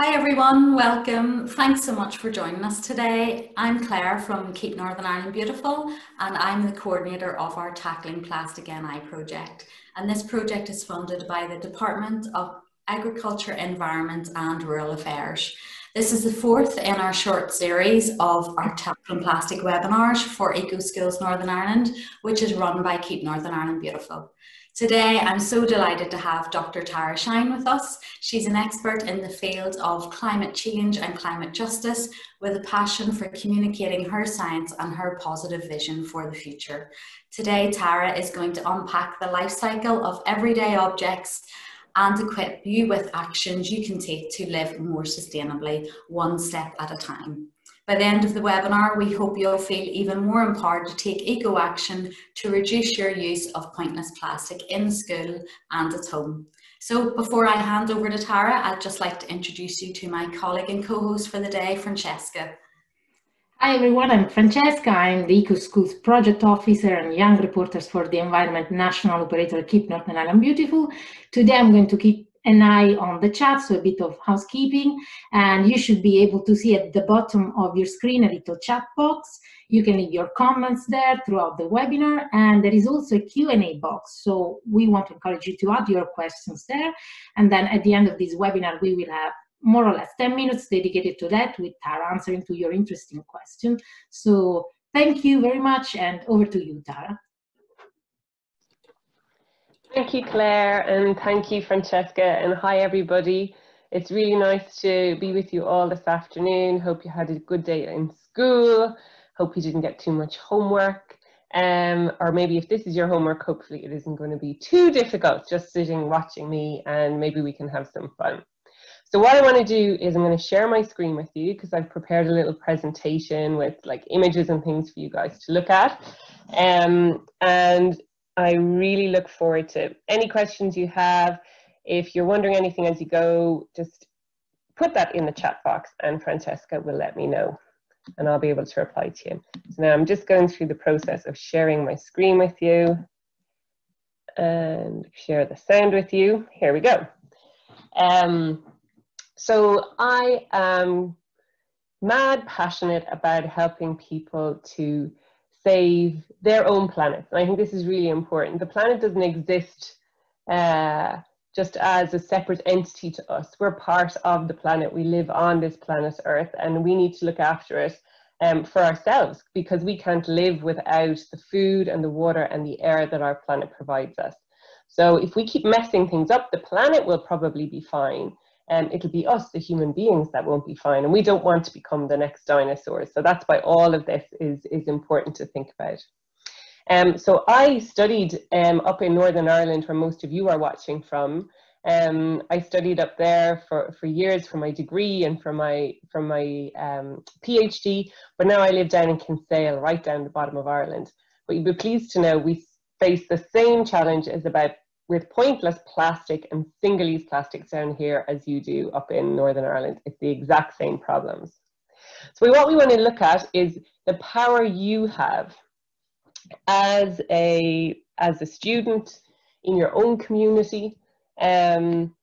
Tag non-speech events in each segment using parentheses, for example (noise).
Hi everyone, welcome. Thanks so much for joining us today. I'm Claire from Keep Northern Ireland Beautiful and I'm the coordinator of our Tackling Plastic NI project. And this project is funded by the Department of Agriculture, Environment and Rural Affairs. This is the fourth in our short series of our Tackling Plastic webinars for Eco Schools Northern Ireland, which is run by Keep Northern Ireland Beautiful. Today, I'm so delighted to have Dr. Tara Shine with us. She's an expert in the field of climate change and climate justice with a passion for communicating her science and her positive vision for the future. Today, Tara is going to unpack the life cycle of everyday objects and equip you with actions you can take to live more sustainably, one step at a time. By the end of the webinar, we hope you'll feel even more empowered to take eco action to reduce your use of pointless plastic in school and at home. So before I hand over to Tara, I'd just like to introduce you to my colleague and co-host for the day, Francesca. Hi everyone, I'm Francesca. I'm the Eco Schools Project Officer and Young Reporters for the Environment National Operator Keep Northern Ireland Beautiful. Today I'm going to keep an eye on the chat, so a bit of housekeeping. And you should be able to see at the bottom of your screen a little chat box. You can leave your comments there throughout the webinar. And there is also a Q&A box. So we want to encourage you to add your questions there. And then at the end of this webinar, we will have more or less 10 minutes dedicated to that with Tara answering to your interesting question. So thank you very much and over to you, Tara. Thank you, Claire, and thank you, Francesca, and hi, everybody. It's really nice to be with you all this afternoon. Hope you had a good day in school. Hope you didn't get too much homework. Um, or maybe if this is your homework, hopefully it isn't going to be too difficult just sitting watching me and maybe we can have some fun. So what I want to do is I'm going to share my screen with you because I've prepared a little presentation with like images and things for you guys to look at. Um, and I really look forward to any questions you have. If you're wondering anything as you go, just put that in the chat box and Francesca will let me know and I'll be able to reply to you. So now I'm just going through the process of sharing my screen with you and share the sound with you. Here we go. Um, so I am mad passionate about helping people to save their own planet. And I think this is really important. The planet doesn't exist uh, just as a separate entity to us. We're part of the planet. We live on this planet Earth, and we need to look after it um, for ourselves because we can't live without the food and the water and the air that our planet provides us. So if we keep messing things up, the planet will probably be fine um, it'll be us, the human beings, that won't be fine. And we don't want to become the next dinosaurs. So that's why all of this is, is important to think about. Um, so I studied um, up in Northern Ireland, where most of you are watching from. Um, I studied up there for, for years for my degree and for my, for my um, PhD, but now I live down in Kinsale, right down the bottom of Ireland. But you'd be pleased to know we face the same challenge as about with pointless plastic and single-use plastics down here as you do up in Northern Ireland. It's the exact same problems. So what we want to look at is the power you have as a, as a student in your own community, um,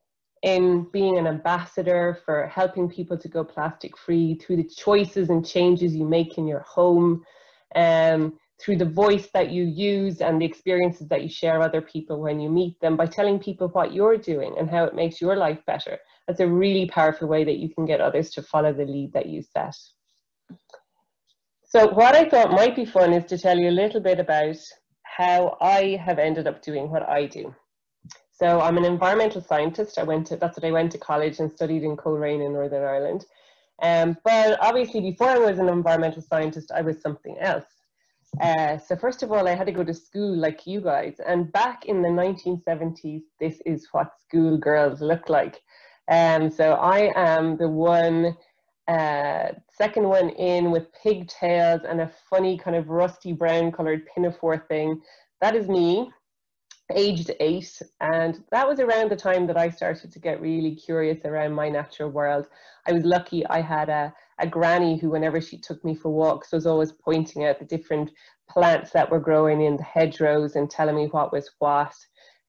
in being an ambassador for helping people to go plastic free through the choices and changes you make in your home, um, through the voice that you use and the experiences that you share with other people when you meet them by telling people what you're doing and how it makes your life better. That's a really powerful way that you can get others to follow the lead that you set. So what I thought might be fun is to tell you a little bit about how I have ended up doing what I do. So I'm an environmental scientist. I went to, that's what I went to college and studied in Coleraine in Northern Ireland. Um, but obviously before I was an environmental scientist, I was something else. Uh, so first of all, I had to go to school like you guys. And back in the 1970s, this is what school girls look like. Um, so I am the one, uh, second one in with pigtails and a funny kind of rusty brown colored pinafore thing. That is me, aged eight. And that was around the time that I started to get really curious around my natural world. I was lucky I had a, a granny who, whenever she took me for walks, was always pointing out the different plants that were growing in the hedgerows and telling me what was what,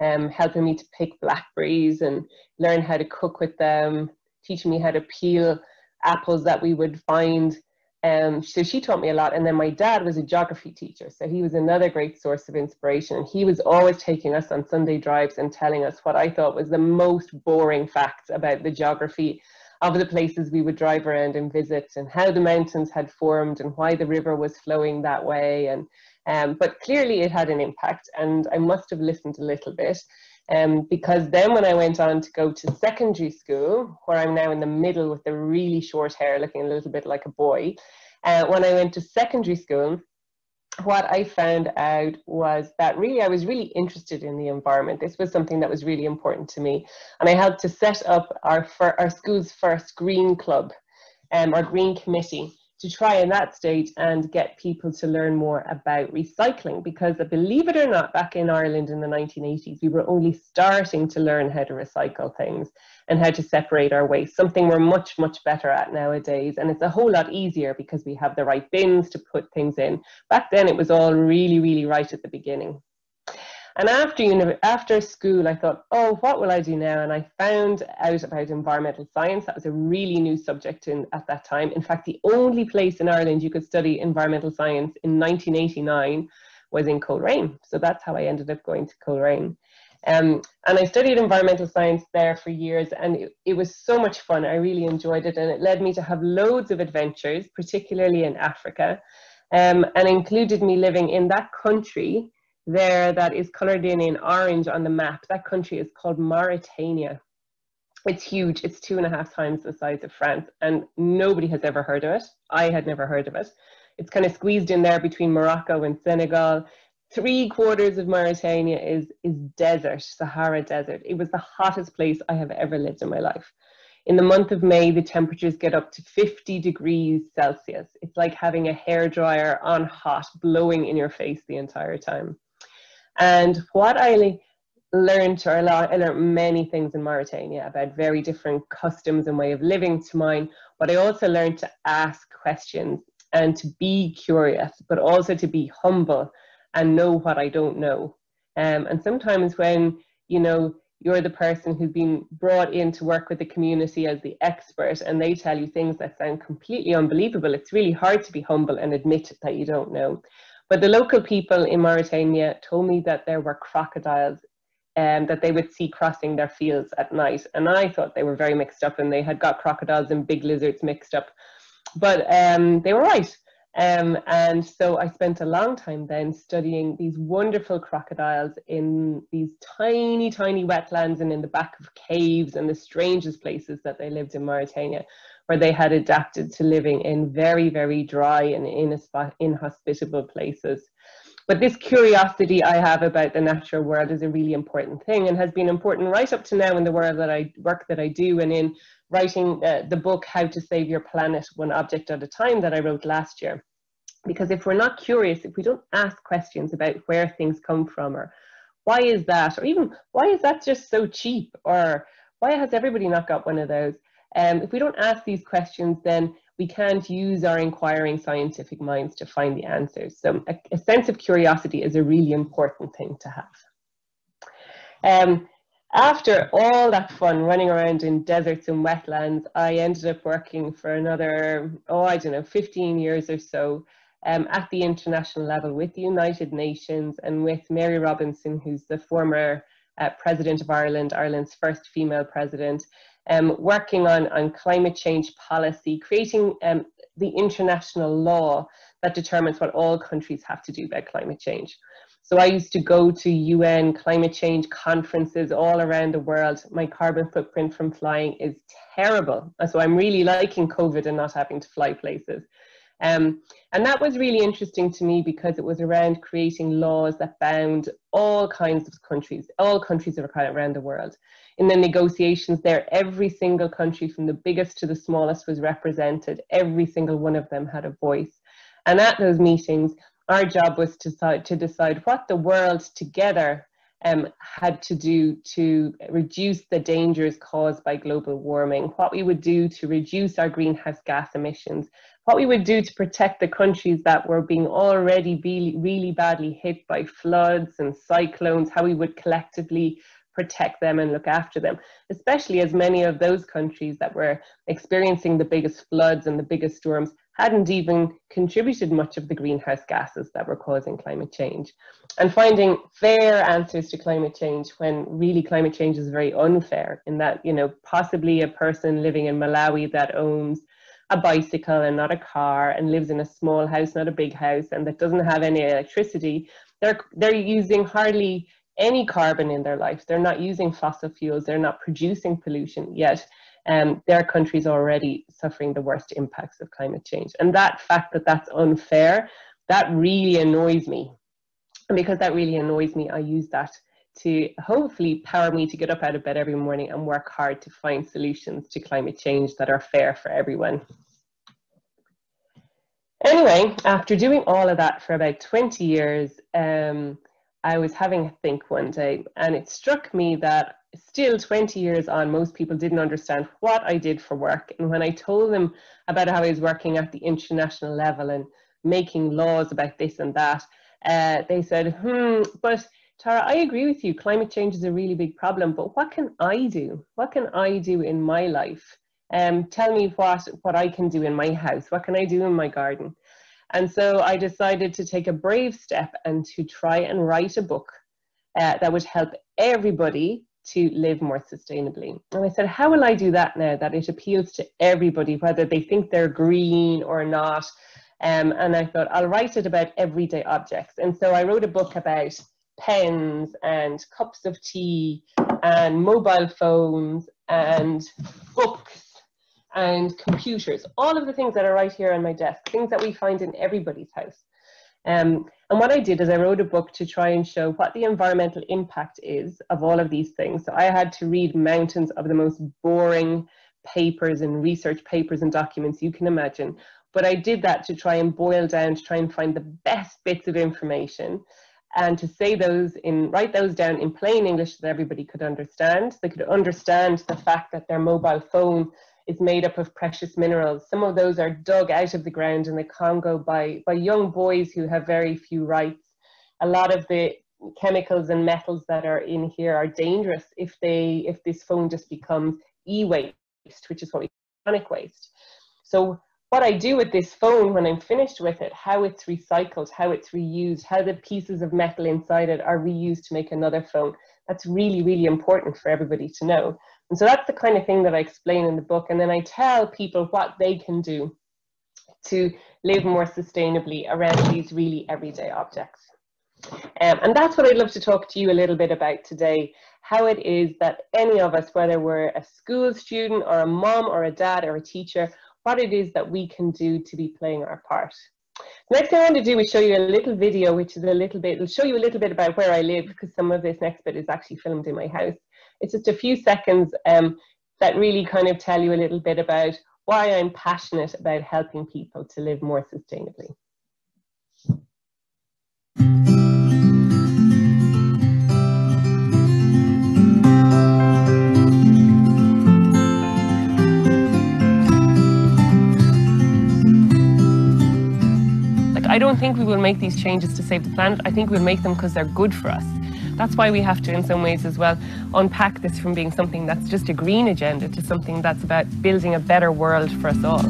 um, helping me to pick blackberries and learn how to cook with them, teaching me how to peel apples that we would find. Um, so she taught me a lot. And then my dad was a geography teacher. So he was another great source of inspiration. And he was always taking us on Sunday drives and telling us what I thought was the most boring facts about the geography of the places we would drive around and visit and how the mountains had formed and why the river was flowing that way. And um, but clearly it had an impact and I must have listened a little bit. Um, because then when I went on to go to secondary school, where I'm now in the middle with the really short hair looking a little bit like a boy, uh, when I went to secondary school, what I found out was that really I was really interested in the environment. This was something that was really important to me. And I helped to set up our, our school's first green club, um, our green committee to try in that stage and get people to learn more about recycling. Because believe it or not back in Ireland in the 1980s we were only starting to learn how to recycle things and how to separate our waste something we're much much better at nowadays. And it's a whole lot easier because we have the right bins to put things in. Back then it was all really really right at the beginning and after, know, after school, I thought, oh, what will I do now? And I found out about environmental science. That was a really new subject in, at that time. In fact, the only place in Ireland you could study environmental science in 1989 was in Coleraine. So that's how I ended up going to Coleraine. Um, and I studied environmental science there for years, and it, it, was so much fun. I really enjoyed it, and it led me to have loads of adventures, particularly in Africa, um, and included me living in that country there that is colored in in orange on the map. That country is called Mauritania. It's huge. It's two and a half times the size of France, and nobody has ever heard of it. I had never heard of it. It's kind of squeezed in there between Morocco and Senegal. Three quarters of Mauritania is, is desert, Sahara desert. It was the hottest place I have ever lived in my life. In the month of May, the temperatures get up to 50 degrees Celsius. It's like having a hair dryer on hot, blowing in your face the entire time. And what I learned, or I learned many things in Mauritania about very different customs and way of living to mine, but I also learned to ask questions and to be curious, but also to be humble and know what I don't know. Um, and sometimes when, you know, you're the person who's been brought in to work with the community as the expert and they tell you things that sound completely unbelievable, it's really hard to be humble and admit that you don't know. But the local people in Mauritania told me that there were crocodiles um, that they would see crossing their fields at night. And I thought they were very mixed up and they had got crocodiles and big lizards mixed up. But um, they were right. Um, and so I spent a long time then studying these wonderful crocodiles in these tiny, tiny wetlands and in the back of caves and the strangest places that they lived in Mauritania where they had adapted to living in very, very dry and inhospitable places. But this curiosity I have about the natural world is a really important thing and has been important right up to now in the world that I work that I do and in writing uh, the book How to Save Your Planet One Object at a Time that I wrote last year. Because if we're not curious, if we don't ask questions about where things come from or why is that, or even why is that just so cheap, or why has everybody not got one of those, um, if we don't ask these questions, then we can't use our inquiring scientific minds to find the answers. So a, a sense of curiosity is a really important thing to have. Um, after all that fun running around in deserts and wetlands, I ended up working for another, oh, I don't know, 15 years or so um, at the international level with the United Nations and with Mary Robinson, who's the former uh, President of Ireland, Ireland's first female president, um, working on, on climate change policy, creating um, the international law that determines what all countries have to do about climate change. So I used to go to UN climate change conferences all around the world. My carbon footprint from flying is terrible. So I'm really liking COVID and not having to fly places. Um, and that was really interesting to me because it was around creating laws that bound all kinds of countries, all countries around the world. In the negotiations there, every single country from the biggest to the smallest was represented. Every single one of them had a voice. And at those meetings, our job was to decide, to decide what the world together um, had to do to reduce the dangers caused by global warming, what we would do to reduce our greenhouse gas emissions, what we would do to protect the countries that were being already really, really badly hit by floods and cyclones, how we would collectively protect them and look after them, especially as many of those countries that were experiencing the biggest floods and the biggest storms hadn't even contributed much of the greenhouse gases that were causing climate change. And finding fair answers to climate change when really climate change is very unfair in that, you know, possibly a person living in Malawi that owns a bicycle and not a car and lives in a small house, not a big house, and that doesn't have any electricity, they're, they're using hardly any carbon in their life. They're not using fossil fuels. They're not producing pollution yet. Um, their countries already suffering the worst impacts of climate change. And that fact that that's unfair, that really annoys me. And because that really annoys me, I use that to hopefully power me to get up out of bed every morning and work hard to find solutions to climate change that are fair for everyone. Anyway, after doing all of that for about 20 years, um, I was having a think one day and it struck me that still 20 years on, most people didn't understand what I did for work. And when I told them about how I was working at the international level and making laws about this and that, uh, they said, hmm, but Tara, I agree with you. Climate change is a really big problem, but what can I do? What can I do in my life? Um, tell me what, what I can do in my house. What can I do in my garden? And so I decided to take a brave step and to try and write a book uh, that would help everybody to live more sustainably. And I said, how will I do that now that it appeals to everybody, whether they think they're green or not? Um, and I thought, I'll write it about everyday objects. And so I wrote a book about pens and cups of tea and mobile phones and books and computers, all of the things that are right here on my desk, things that we find in everybody's house. Um, and what I did is I wrote a book to try and show what the environmental impact is of all of these things. So I had to read mountains of the most boring papers and research papers and documents you can imagine. But I did that to try and boil down, to try and find the best bits of information and to say those in, write those down in plain English that everybody could understand. They could understand the fact that their mobile phone is made up of precious minerals. Some of those are dug out of the ground in the Congo by, by young boys who have very few rights. A lot of the chemicals and metals that are in here are dangerous if they if this phone just becomes e-waste, which is what we electronic waste. So what I do with this phone when I'm finished with it, how it's recycled, how it's reused, how the pieces of metal inside it are reused to make another phone. That's really, really important for everybody to know. And so that's the kind of thing that I explain in the book. And then I tell people what they can do to live more sustainably around these really everyday objects. Um, and that's what I'd love to talk to you a little bit about today, how it is that any of us, whether we're a school student or a mom or a dad or a teacher, what it is that we can do to be playing our part. Next thing I want to do is show you a little video, which is a little bit, it'll show you a little bit about where I live, because some of this next bit is actually filmed in my house. It's just a few seconds um, that really kind of tell you a little bit about why I'm passionate about helping people to live more sustainably. I don't think we will make these changes to save the planet. I think we'll make them because they're good for us. That's why we have to, in some ways as well, unpack this from being something that's just a green agenda to something that's about building a better world for us all.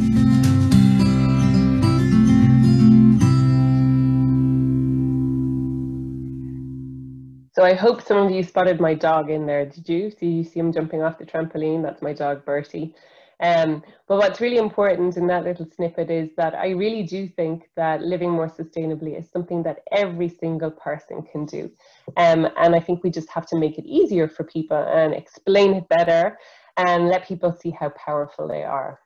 So I hope some of you spotted my dog in there. Did you? Do you see him jumping off the trampoline? That's my dog Bertie. Um, but what's really important in that little snippet is that I really do think that living more sustainably is something that every single person can do. Um, and I think we just have to make it easier for people and explain it better and let people see how powerful they are.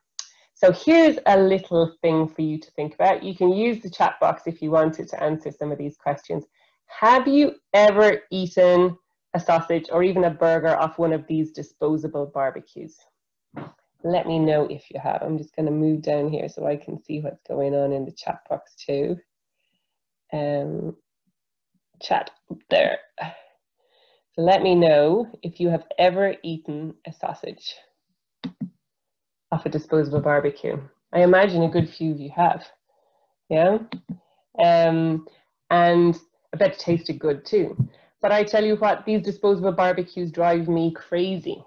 So here's a little thing for you to think about. You can use the chat box if you wanted to answer some of these questions. Have you ever eaten a sausage or even a burger off one of these disposable barbecues? Let me know if you have. I'm just going to move down here so I can see what's going on in the chat box too. Um, chat there. So let me know if you have ever eaten a sausage off a disposable barbecue. I imagine a good few of you have. Yeah? Um, and I bet it tasted good too. but I tell you what, these disposable barbecues drive me crazy.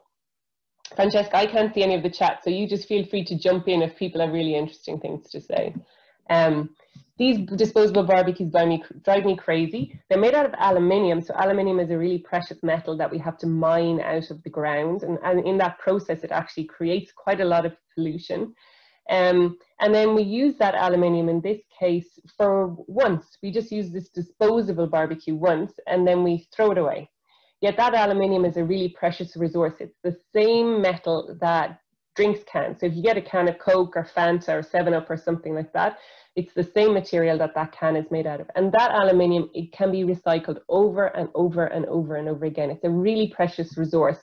Francesca, I can't see any of the chat, so you just feel free to jump in if people have really interesting things to say. Um, these disposable barbecues drive me, drive me crazy. They're made out of aluminium, so aluminium is a really precious metal that we have to mine out of the ground, and, and in that process, it actually creates quite a lot of pollution. Um, and then we use that aluminium in this case for once. We just use this disposable barbecue once, and then we throw it away. Yet that aluminium is a really precious resource. It's the same metal that drinks cans. So if you get a can of Coke or Fanta or 7-Up or something like that, it's the same material that that can is made out of. And that aluminium, it can be recycled over and over and over and over again. It's a really precious resource.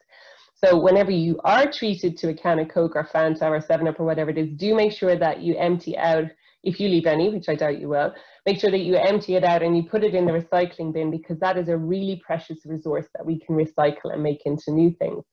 So whenever you are treated to a can of Coke or Fanta or 7-Up or whatever it is, do make sure that you empty out, if you leave any, which I doubt you will, make sure that you empty it out and you put it in the recycling bin because that is a really precious resource that we can recycle and make into new things.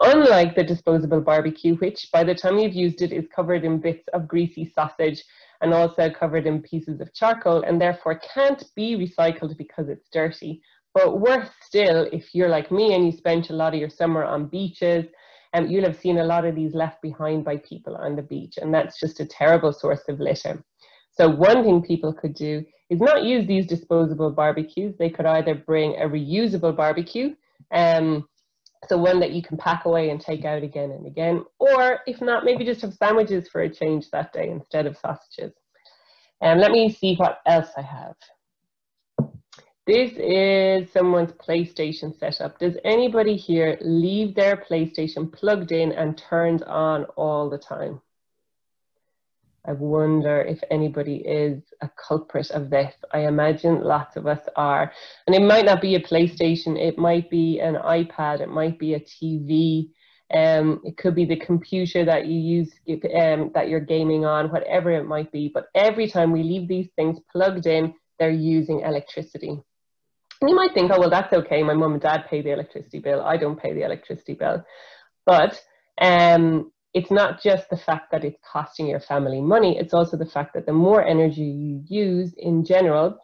Unlike the disposable barbecue, which by the time you've used it is covered in bits of greasy sausage and also covered in pieces of charcoal and therefore can't be recycled because it's dirty. But worse still, if you're like me and you spent a lot of your summer on beaches, um, you'll have seen a lot of these left behind by people on the beach, and that's just a terrible source of litter. So one thing people could do is not use these disposable barbecues. They could either bring a reusable barbecue, um, so one that you can pack away and take out again and again, or if not, maybe just have sandwiches for a change that day instead of sausages. And um, let me see what else I have. This is someone's PlayStation setup. Does anybody here leave their PlayStation plugged in and turned on all the time? I wonder if anybody is a culprit of this. I imagine lots of us are. And it might not be a PlayStation, it might be an iPad, it might be a TV, um, it could be the computer that you use, um, that you're gaming on, whatever it might be. But every time we leave these things plugged in, they're using electricity. You might think, oh, well, that's okay. My mum and dad pay the electricity bill. I don't pay the electricity bill. But um, it's not just the fact that it's costing your family money, it's also the fact that the more energy you use in general,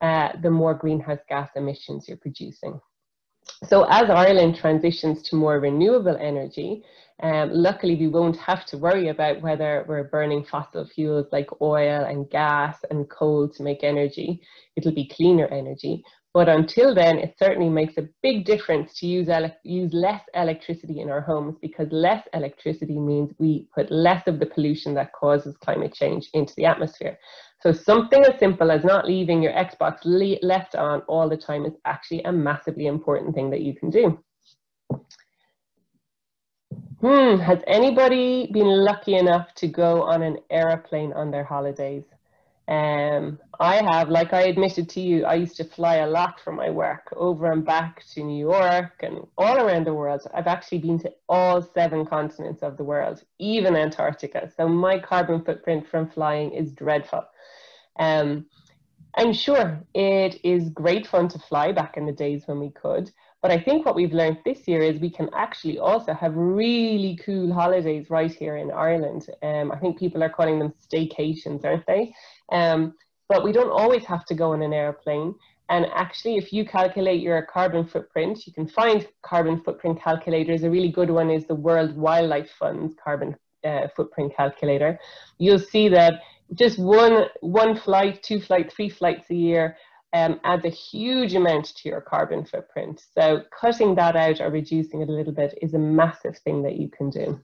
uh, the more greenhouse gas emissions you're producing. So as Ireland transitions to more renewable energy, um, luckily we won't have to worry about whether we're burning fossil fuels like oil and gas and coal to make energy. It'll be cleaner energy. But until then, it certainly makes a big difference to use, use less electricity in our homes because less electricity means we put less of the pollution that causes climate change into the atmosphere. So something as simple as not leaving your Xbox left on all the time is actually a massively important thing that you can do. Hmm, has anybody been lucky enough to go on an aeroplane on their holidays? Um, I have, like I admitted to you, I used to fly a lot for my work over and back to New York and all around the world. I've actually been to all seven continents of the world, even Antarctica. So my carbon footprint from flying is dreadful. Um, I'm sure it is great fun to fly back in the days when we could, but I think what we've learned this year is we can actually also have really cool holidays right here in Ireland. Um, I think people are calling them staycations, aren't they? Um, but we don't always have to go on an airplane. And actually, if you calculate your carbon footprint, you can find carbon footprint calculators. A really good one is the World Wildlife Fund's carbon uh, footprint calculator. You'll see that just one, one flight, two flights, three flights a year um, adds a huge amount to your carbon footprint. So cutting that out or reducing it a little bit is a massive thing that you can do.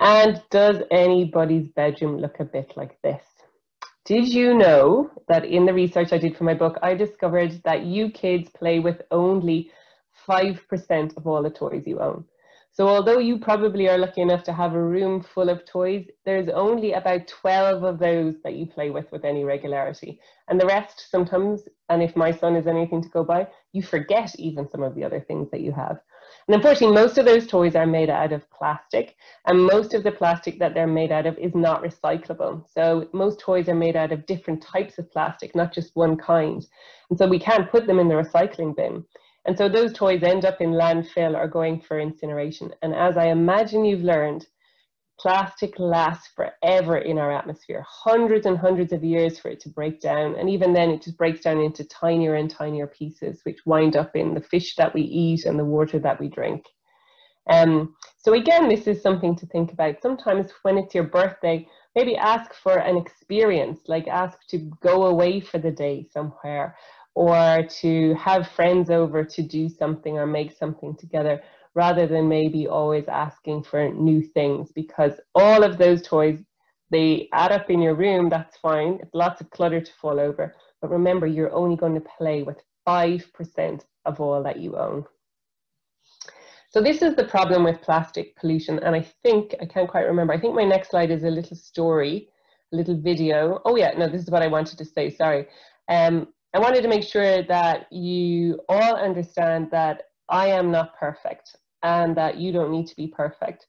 And does anybody's bedroom look a bit like this? Did you know that in the research I did for my book, I discovered that you kids play with only 5% of all the toys you own. So although you probably are lucky enough to have a room full of toys, there's only about 12 of those that you play with with any regularity. And the rest sometimes, and if my son is anything to go by, you forget even some of the other things that you have. And unfortunately, most of those toys are made out of plastic, and most of the plastic that they're made out of is not recyclable. So most toys are made out of different types of plastic, not just one kind. And so we can't put them in the recycling bin. And so those toys end up in landfill or going for incineration. And as I imagine you've learned, plastic lasts forever in our atmosphere, hundreds and hundreds of years for it to break down. And even then, it just breaks down into tinier and tinier pieces, which wind up in the fish that we eat and the water that we drink. Um, so again, this is something to think about. Sometimes when it's your birthday, maybe ask for an experience, like ask to go away for the day somewhere or to have friends over to do something or make something together rather than maybe always asking for new things because all of those toys they add up in your room that's fine. It's lots of clutter to fall over. But remember you're only going to play with 5% of all that you own. So this is the problem with plastic pollution and i think i can't quite remember. I think my next slide is a little story a little video. Oh yeah no this is what i wanted to say sorry. Um, i wanted to make sure that you all understand that I am not perfect and that you don't need to be perfect.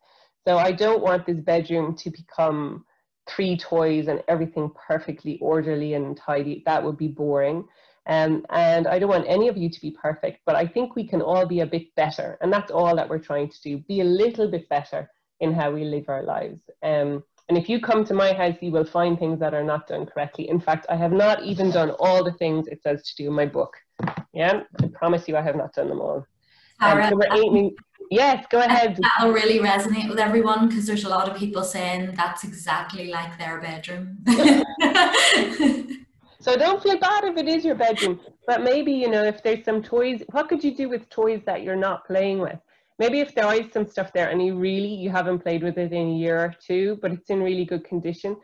So I don't want this bedroom to become three toys and everything perfectly orderly and tidy. That would be boring. Um, and I don't want any of you to be perfect, but I think we can all be a bit better. And that's all that we're trying to do, be a little bit better in how we live our lives. Um, and if you come to my house, you will find things that are not done correctly. In fact, I have not even done all the things it says to do in my book. Yeah, I promise you I have not done them all. Um, so we're aiming, Yes, go ahead. That'll really resonate with everyone because there's a lot of people saying that's exactly like their bedroom. (laughs) so don't feel bad if it is your bedroom, but maybe, you know, if there's some toys, what could you do with toys that you're not playing with? Maybe if there is some stuff there and you really, you haven't played with it in a year or two, but it's in really good condition.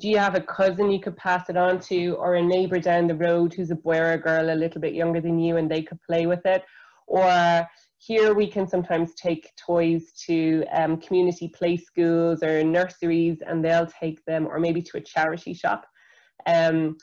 Do you have a cousin you could pass it on to or a neighbor down the road who's a boy or a girl a little bit younger than you and they could play with it? Or here we can sometimes take toys to um, community play schools or nurseries and they'll take them or maybe to a charity shop. Um,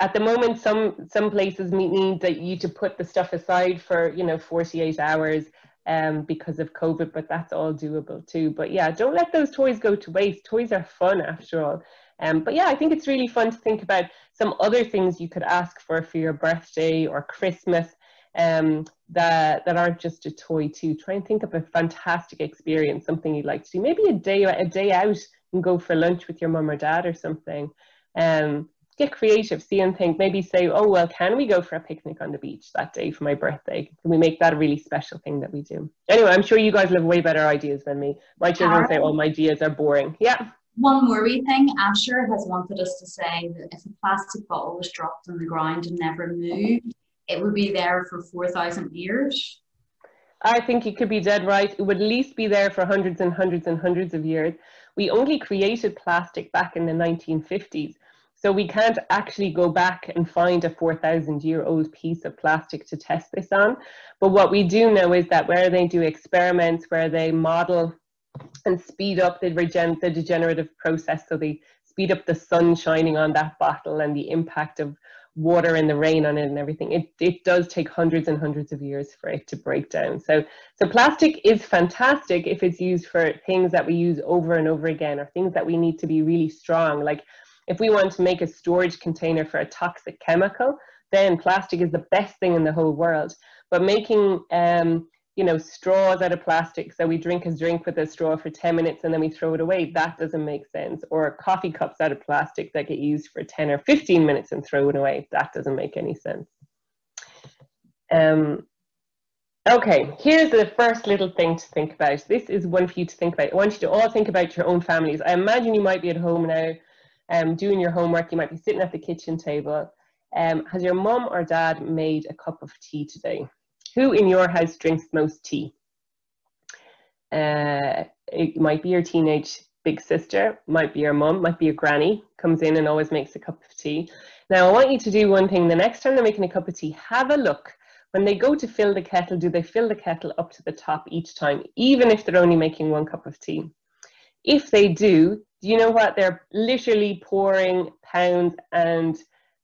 at the moment, some, some places need that you to put the stuff aside for, you know, 48 hours um, because of COVID, but that's all doable too. But yeah, don't let those toys go to waste. Toys are fun after all. Um, but yeah, I think it's really fun to think about some other things you could ask for for your birthday or Christmas um, that that aren't just a toy too. Try and think of a fantastic experience, something you'd like to do. Maybe a day a day out and go for lunch with your mum or dad or something. Um, get creative, see and think. Maybe say, oh well, can we go for a picnic on the beach that day for my birthday? Can we make that a really special thing that we do? Anyway, I'm sure you guys have way better ideas than me. My children say, oh, my ideas are boring. Yeah. One worry thing, Asher has wanted us to say that if a plastic bottle was dropped on the ground and never moved, it would be there for 4,000 years? I think it could be dead right. It would at least be there for hundreds and hundreds and hundreds of years. We only created plastic back in the 1950s. So we can't actually go back and find a 4,000 year old piece of plastic to test this on. But what we do know is that where they do experiments, where they model and speed up the, regen- the degenerative process, so they speed up the sun shining on that bottle and the impact of water and the rain on it and everything, it, it does take hundreds and hundreds of years for it to break down. So, so plastic is fantastic if it's used for things that we use over and over again or things that we need to be really strong. Like if we want to make a storage container for a toxic chemical, then plastic is the best thing in the whole world. But making um, you know, straws out of plastic. So we drink a drink with a straw for 10 minutes and then we throw it away. That doesn't make sense. Or coffee cups out of plastic that get used for 10 or 15 minutes and thrown away. That doesn't make any sense. Um, okay, here's the first little thing to think about. This is one for you to think about. I want you to all think about your own families. I imagine you might be at home now um, doing your homework. You might be sitting at the kitchen table. Um, has your mom or dad made a cup of tea today? Who in your house drinks most tea? Uh, it might be your teenage big sister, might be your mum, might be your granny, comes in and always makes a cup of tea. Now, I want you to do one thing. The next time they're making a cup of tea, have a look. When they go to fill the kettle, do they fill the kettle up to the top each time, even if they're only making one cup of tea? If they do, do you know what? They're literally pouring pounds and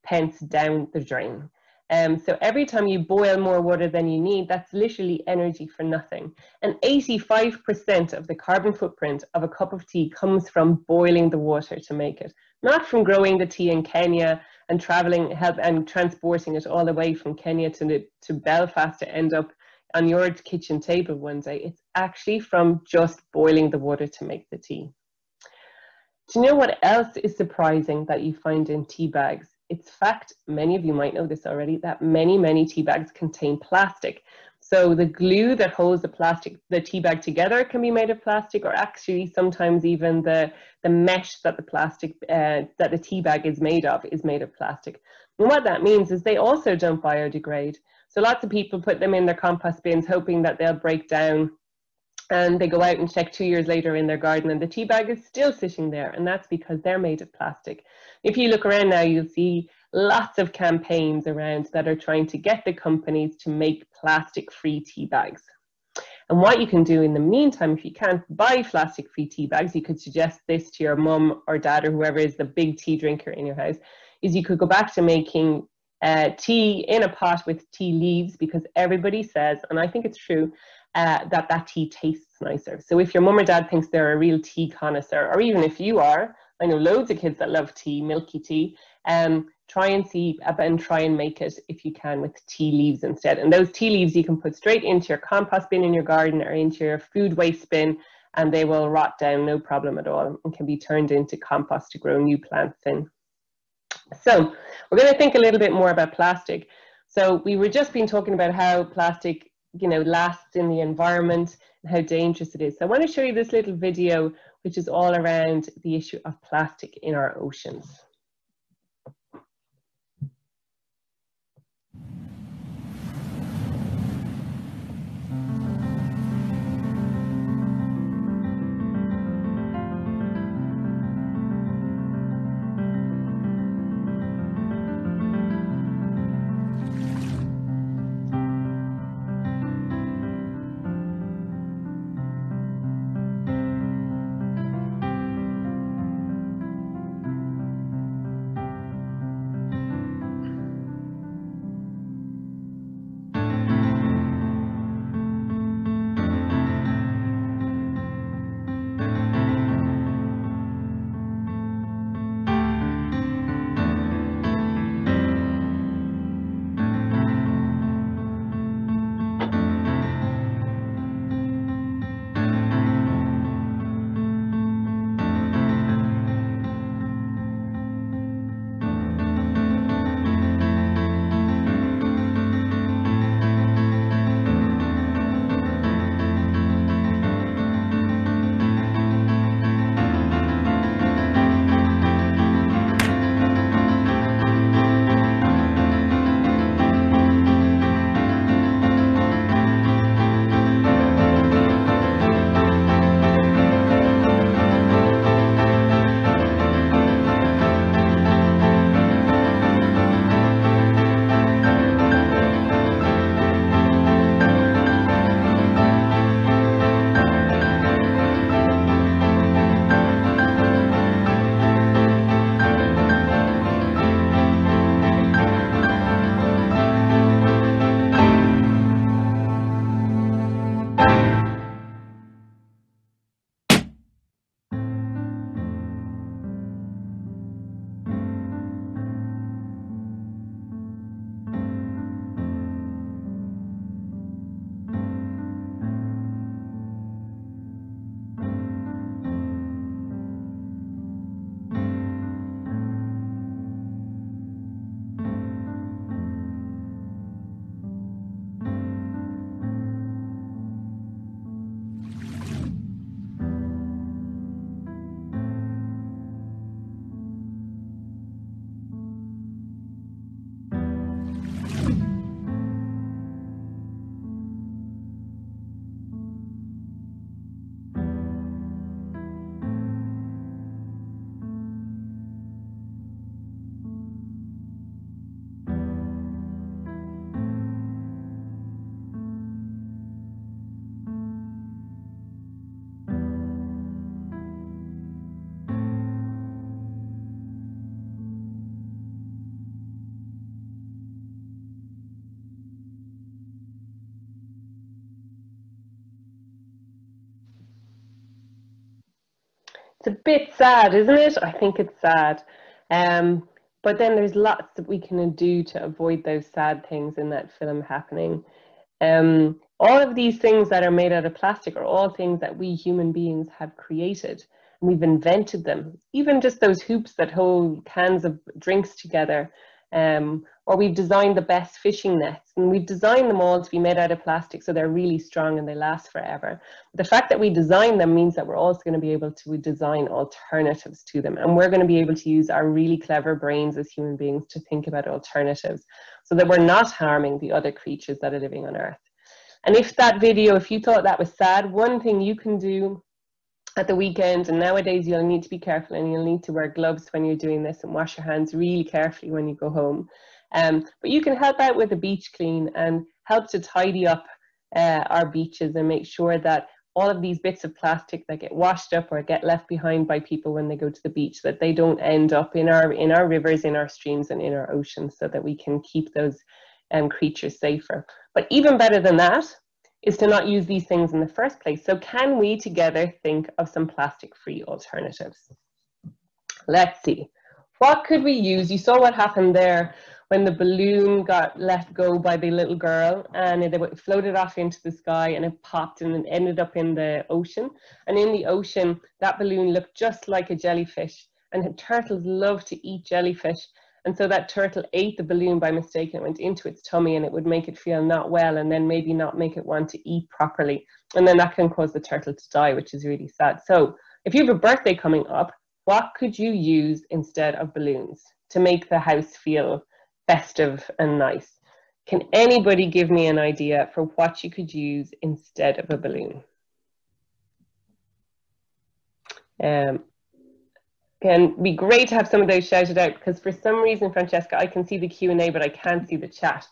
pence down the drain. Um, so every time you boil more water than you need, that's literally energy for nothing. And 85% of the carbon footprint of a cup of tea comes from boiling the water to make it, not from growing the tea in Kenya and traveling help and transporting it all the way from Kenya to, to Belfast to end up on your kitchen table one day. It's actually from just boiling the water to make the tea. Do you know what else is surprising that you find in tea bags? It's fact, many of you might know this already, that many, many tea bags contain plastic. So the glue that holds the plastic, the tea bag together can be made of plastic, or actually sometimes even the, the mesh that the plastic, uh, that the tea bag is made of is made of plastic. And what that means is they also don't biodegrade. So lots of people put them in their compost bins hoping that they'll break down and they go out and check two years later in their garden and the tea bag is still sitting there and that's because they're made of plastic. If you look around now, you'll see lots of campaigns around that are trying to get the companies to make plastic-free tea bags. And what you can do in the meantime, if you can't buy plastic-free tea bags, you could suggest this to your mum or dad or whoever is the big tea drinker in your house, is you could go back to making uh, tea in a pot with tea leaves because everybody says, and I think it's true, uh, that that tea tastes nicer. So if your mum or dad thinks they're a real tea connoisseur, or even if you are, I know loads of kids that love tea, milky tea, um, try and see and try and make it if you can with tea leaves instead. And those tea leaves you can put straight into your compost bin in your garden or into your food waste bin and they will rot down no problem at all and can be turned into compost to grow new plants in. So we're going to think a little bit more about plastic. So we were just been talking about how plastic you know, lasts in the environment and how dangerous it is. So I want to show you this little video, which is all around the issue of plastic in our oceans. It's a bit sad, isn't it? I think it's sad. Um, but then there's lots that we can do to avoid those sad things in that film happening. Um, all of these things that are made out of plastic are all things that we human beings have created. we've invented them. Even just those hoops that hold cans of drinks together, um, or we've designed the best fishing nets and we've designed them all to be made out of plastic so they're really strong and they last forever. The fact that we design them means that we're also going to be able to design alternatives to them and we're going to be able to use our really clever brains as human beings to think about alternatives so that we're not harming the other creatures that are living on earth. And if that video, if you thought that was sad, one thing you can do at the weekend and nowadays you'll need to be careful and you'll need to wear gloves when you're doing this and wash your hands really carefully when you go home um, but you can help out with a beach clean and help to tidy up uh, our beaches and make sure that all of these bits of plastic that get washed up or get left behind by people when they go to the beach that they don't end up in our in our rivers in our streams and in our oceans so that we can keep those um, creatures safer. But even better than that is to not use these things in the first place. So can we together think of some plastic free alternatives? Let's see. What could we use? You saw what happened there when the balloon got let go by the little girl and it floated off into the sky and it popped and it ended up in the ocean. And in the ocean, that balloon looked just like a jellyfish. And turtles love to eat jellyfish. And so that turtle ate the balloon by mistake and it went into its tummy and it would make it feel not well and then maybe not make it want to eat properly. And then that can cause the turtle to die, which is really sad. So if you have a birthday coming up, what could you use instead of balloons to make the house feel festive and nice. Can anybody give me an idea for what you could use instead of a balloon? Um, can be great to have some of those shouted out because for some reason, Francesca, I can see the Q&A, but I can't see the chat.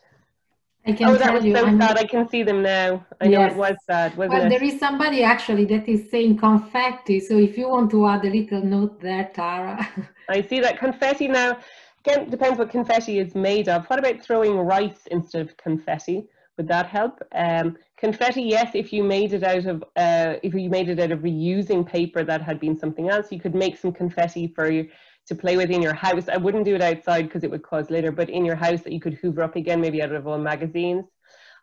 I can oh, that was you, so I'm... sad. I can see them now. I yes. know it was sad, wasn't well, it? there is somebody actually that is saying confetti. So if you want to add a little note there, Tara. I see that confetti now. Again, depends what confetti is made of. What about throwing rice instead of confetti? Would that help? Um, confetti, yes, if you made it out of uh, if you made it out of reusing paper that had been something else, you could make some confetti for you to play with in your house. I wouldn't do it outside because it would cause litter, but in your house that you could hoover up again, maybe out of old magazines.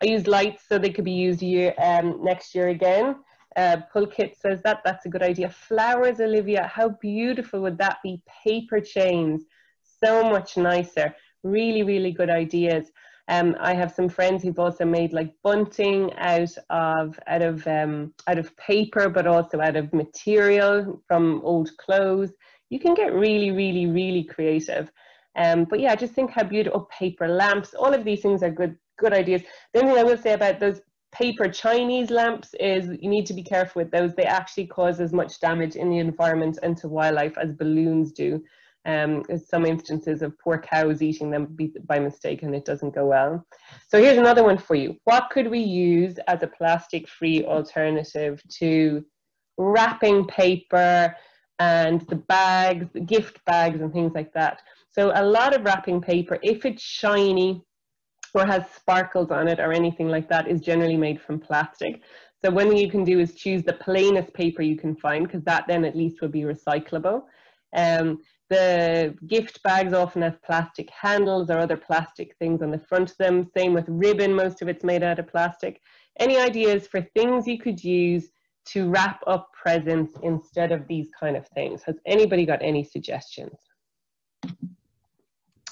I use lights so they could be used year um, next year again. Uh, Pulkit says that that's a good idea. Flowers, Olivia, how beautiful would that be? Paper chains so much nicer. Really, really good ideas. Um, I have some friends who've also made like bunting out of out of um, out of paper, but also out of material from old clothes. You can get really, really, really creative. Um, but yeah, I just think how beautiful oh, paper lamps. All of these things are good, good ideas. The only thing I will say about those paper Chinese lamps is you need to be careful with those. They actually cause as much damage in the environment and to wildlife as balloons do um, some instances of poor cows eating them by mistake and it doesn't go well. So here's another one for you. What could we use as a plastic-free alternative to wrapping paper and the bags, the gift bags and things like that? So a lot of wrapping paper, if it's shiny or has sparkles on it or anything like that, is generally made from plastic. So one thing you can do is choose the plainest paper you can find because that then at least will be recyclable. Um, the gift bags often have plastic handles or other plastic things on the front of them. Same with ribbon, most of it's made out of plastic. Any ideas for things you could use to wrap up presents instead of these kind of things? Has anybody got any suggestions?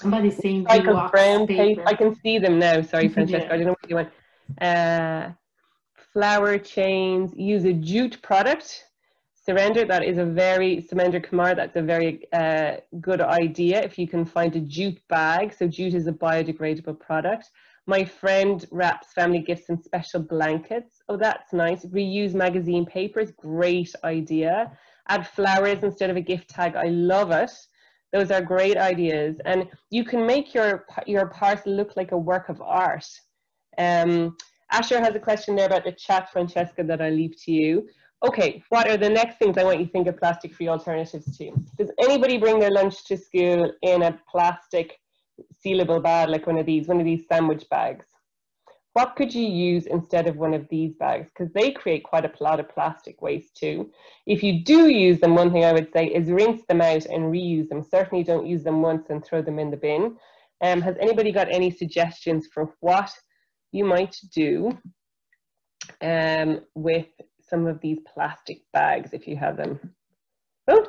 Somebody's saying brown paper. I can see them now. Sorry, (laughs) Francesca. yeah. I don't know what you want. Uh, flower chains. Use a jute product Surrender, that is a very, Surrender Kumar, that's a very uh, good idea if you can find a jute bag. So jute is a biodegradable product. My friend wraps family gifts in special blankets. Oh, that's nice. Reuse magazine papers, great idea. Add flowers instead of a gift tag, I love it. Those are great ideas. And you can make your, your parcel look like a work of art. Um, Asher has a question there about the chat, Francesca, that I leave to you okay, what are the next things I want you to think of plastic-free alternatives to? Does anybody bring their lunch to school in a plastic sealable bag like one of these, one of these sandwich bags? What could you use instead of one of these bags? Because they create quite a lot of plastic waste too. If you do use them, one thing I would say is rinse them out and reuse them. Certainly don't use them once and throw them in the bin. Um, has anybody got any suggestions for what you might do um, with some of these plastic bags if you have them. Oh,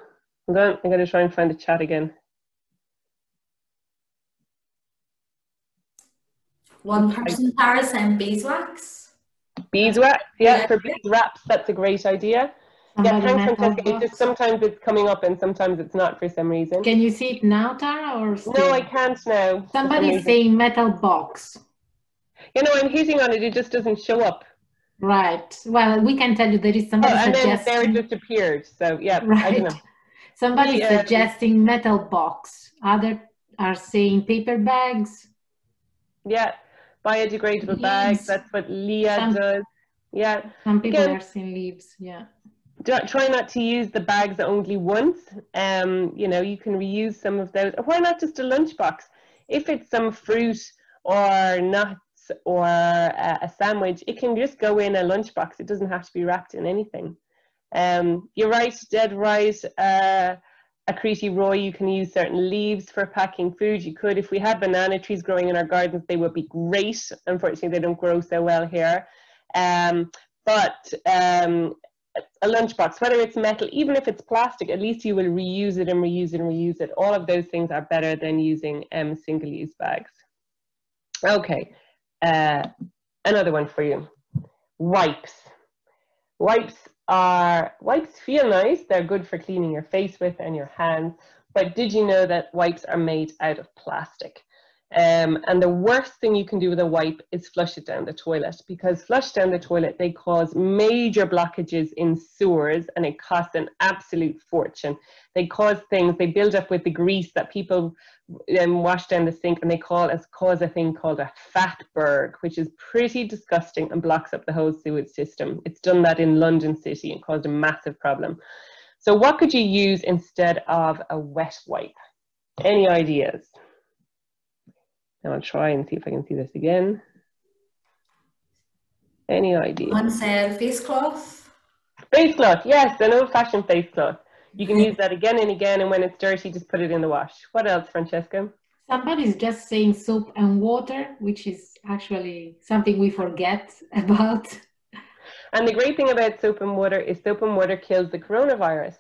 hold on. I'm going to try and find the chat again. One person, Tara, saying beeswax. Beeswax, yeah, yeah, for bees wraps, that's a great idea. Yeah, thanks, Francesca. It just sometimes it's coming up and sometimes it's not for some reason. Can you see it now, Tara, or still? no? I can't now. Somebody's saying metal box. You know, I'm hitting on it. It just doesn't show up. Right. Well, we can tell you there is somebody oh, and suggesting. then there it just appeared. So yeah, right. Somebody uh, suggesting metal box. Other are saying paper bags. Yeah, biodegradable leaves. bags. That's what Leah some, does. Yeah. Some people Again, are saying leaves. Yeah. Try not to use the bags only once. Um, you know, you can reuse some of those. Why not just a lunchbox? If it's some fruit or nuts or a, a sandwich, it can just go in a lunchbox. It doesn't have to be wrapped in anything. Um, you're right, dead right. Uh, Akriti Roy, you can use certain leaves for packing food. You could, if we had banana trees growing in our gardens, they would be great. Unfortunately, they don't grow so well here. Um, but um, a lunchbox, whether it's metal, even if it's plastic, at least you will reuse it and reuse it and reuse it. All of those things are better than using um, single-use bags. Okay, uh, another one for you. Wipes. Wipes are, wipes feel nice. They're good for cleaning your face with and your hands. But did you know that wipes are made out of plastic? Um, and the worst thing you can do with a wipe is flush it down the toilet because flush down the toilet, they cause major blockages in sewers and it costs an absolute fortune. They cause things, they build up with the grease that people um, wash down the sink and they call, as cause a thing called a fatberg, which is pretty disgusting and blocks up the whole sewage system. It's done that in London City and caused a massive problem. So what could you use instead of a wet wipe? Any ideas? Now I'll try and see if I can see this again. Any idea? One said face cloth. Face cloth, yes, an old fashioned face cloth. You can use that again and again, and when it's dirty, just put it in the wash. What else, Francesca? Somebody's just saying soap and water, which is actually something we forget (laughs) about. And the great thing about soap and water is soap and water kills the coronavirus.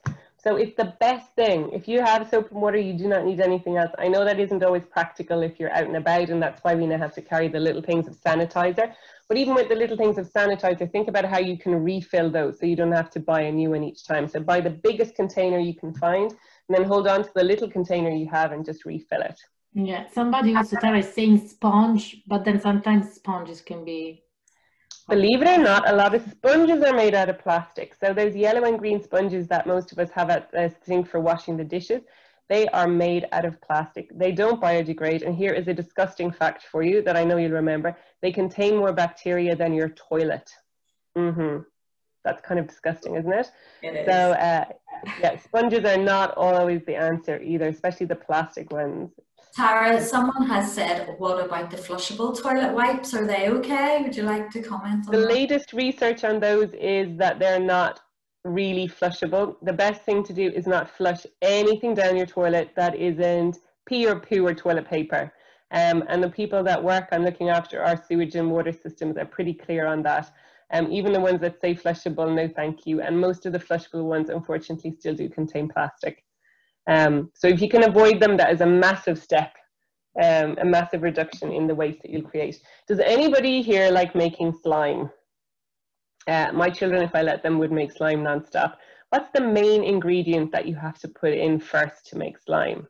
So it's the best thing. If you have soap and water, you do not need anything else. I know that isn't always practical if you're out and about, and that's why we now have to carry the little things of sanitizer. But even with the little things of sanitizer, think about how you can refill those so you don't have to buy a new one each time. So buy the biggest container you can find, and then hold on to the little container you have and just refill it. Yeah, somebody started saying sponge, but then sometimes sponges can be Believe it or not, a lot of sponges are made out of plastic. So those yellow and green sponges that most of us have at the sink for washing the dishes, they are made out of plastic. They don't biodegrade. And here is a disgusting fact for you that I know you'll remember. They contain more bacteria than your toilet. Mm-hmm. That's kind of disgusting, isn't it? It is. So uh, yeah, sponges are not always the answer either, especially the plastic ones. Tara, someone has said, what about the flushable toilet wipes? Are they okay? Would you like to comment on The that? latest research on those is that they're not really flushable. The best thing to do is not flush anything down your toilet that isn't pee or poo or toilet paper. Um, and the people that work on looking after our sewage and water systems are pretty clear on that. Um, even the ones that say flushable, no thank you. And most of the flushable ones, unfortunately, still do contain plastic. Um, so if you can avoid them, that is a massive step, um, a massive reduction in the waste that you'll create. Does anybody here like making slime? Uh, my children, if I let them, would make slime nonstop. What's the main ingredient that you have to put in first to make slime?